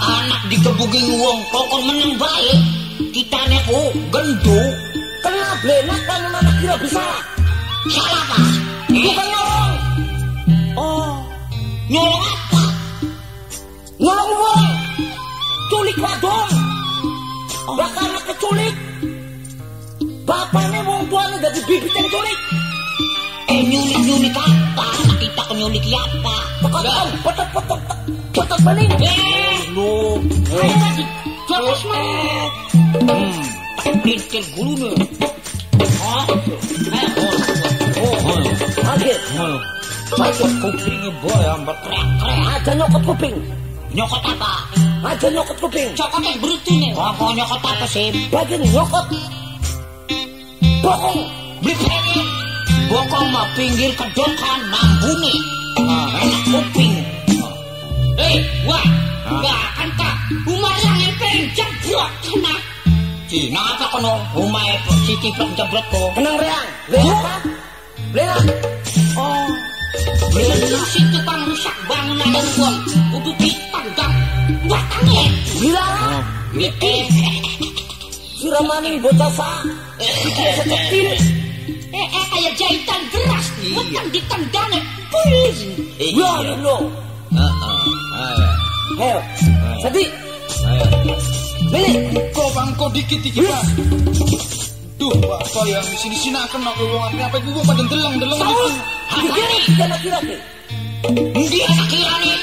Anak dikebuking wong kokon menang baik. Kita neko gendo. Kenapa Blena kan anak kira bisa? Salah pak. Bukan nyolong. Oh, nyolong apa? Nyolong wong. Culik wadon. Bakal keculik. Bapaknya wong tuanya jadi bibit yang culik. Eh nyulik nyulik apa? Kita ke nyulik apa? Pekat tahu, petot petot petot bening. Eh, lu. Ayo lagi, Terus eh. Hmm, tak pintir gulu nih. Oh, eh, oh, oh, oh. Kaget. Oh. Masuk kupingnya boy ambar krek-krek. Aja nyokot kuping. Nyokot apa? Aja nyokot kuping. Cokot yang nih. Oh, kok nyokot apa sih? Bagian nyokot. Bohong. Beli kredit. Bokong mah pinggir kedokan mambune. Ah, enak kuping. Eh, wah, Hah? wah kan kak, umar yang pengen jebrok kena. Cina apa kono? Umay si ciplok jebrot ko. Kenang reang. Lena. Lena. Oh, Bener si tukang rusak bangunan dan uang, kudu ditangkap. Batangnya, Bilang. mikir. Siramani bocah sa. Sikit secetil. Eh, eh, kayak jahitan beras, bukan ditendangnya. Pulis. Ya, lo. Heeh. Ayo. Sadi. Ayo. Mili. Kau bangko dikit dikit pak. Duh, apa yang sini sini akan nak wong apa apa gue pada delang delang Tahu. gitu. Kiri. Kira kira ke. Ndi anak kira nih.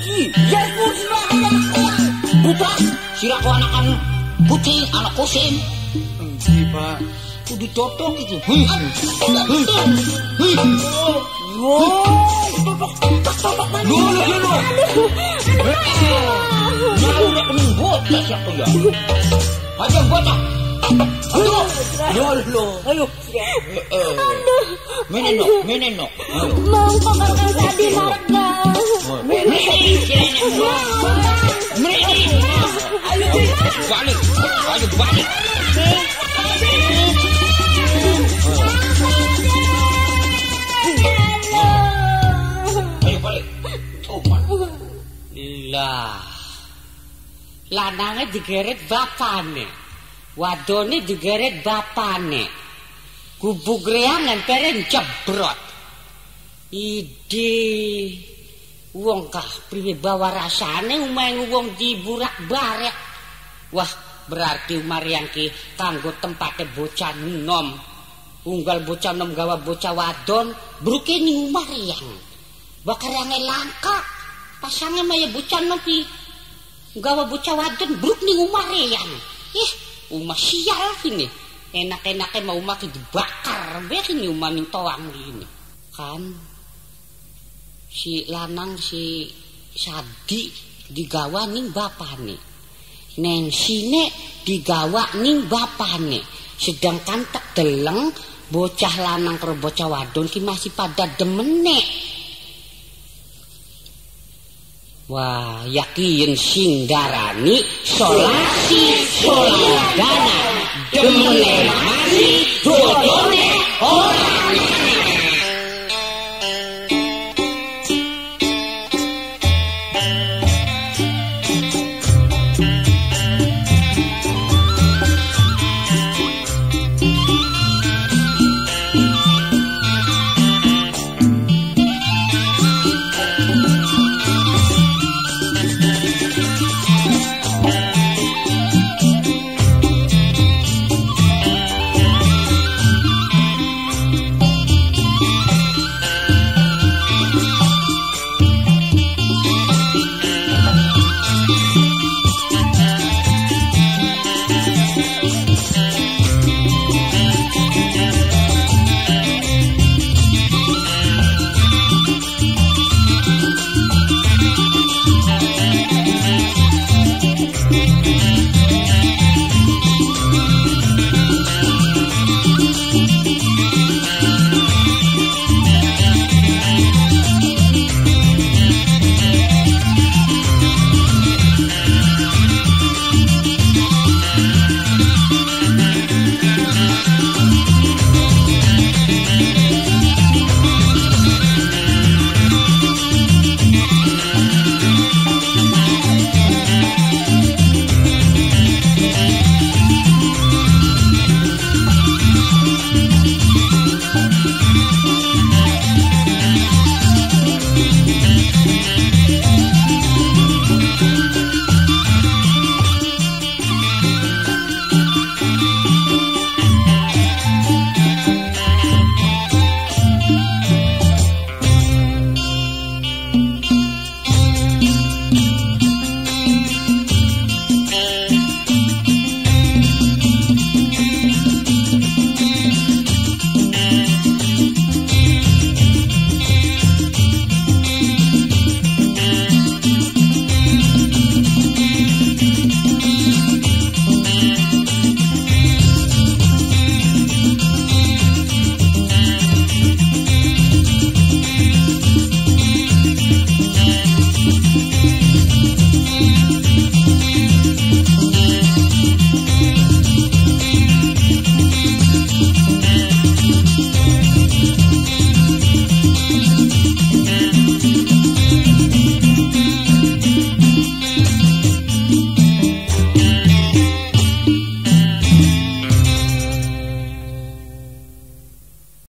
Ki. Ya ku sirah anak. Buta. Sira ko anak kan putih, anak kusim. Iya pak. Kudu cocok itu. Hih. Hih. Wow. Topok. Tak topok mana. Lu lu lu. lu. Mau nak kening bocah siapa ya? Aja bocah. Aduh. Lu. Ayo. Eh. Oh. Lah, lanangnya digeret bapane, wadone digeret bapane, gubuk reangan peren jebrot. Ide, wong kah priwe bawa rasane umay wong diburak barek. Wah, berarti umar yang ki kanggo tempatnya bocah nom. Unggal bocah nom gawa bocah wadon, bruke ni umar yang. Bakar yang langka, pasangnya maya bocah nom pi. Gawa bocah wadon, bruk ni umar yang. Ih, umah sial ini. Enak-enaknya mau umah dibakar, bek ini umah mintoang ini. Kan, si lanang si Sadi digawa ning bapane. Neng sine digawa ning bapane. Sedangkan tak deleng bocah lanang karo bocah wadon ki masih pada demene. Wah, yakin sing darani solasi soladana demen mani ora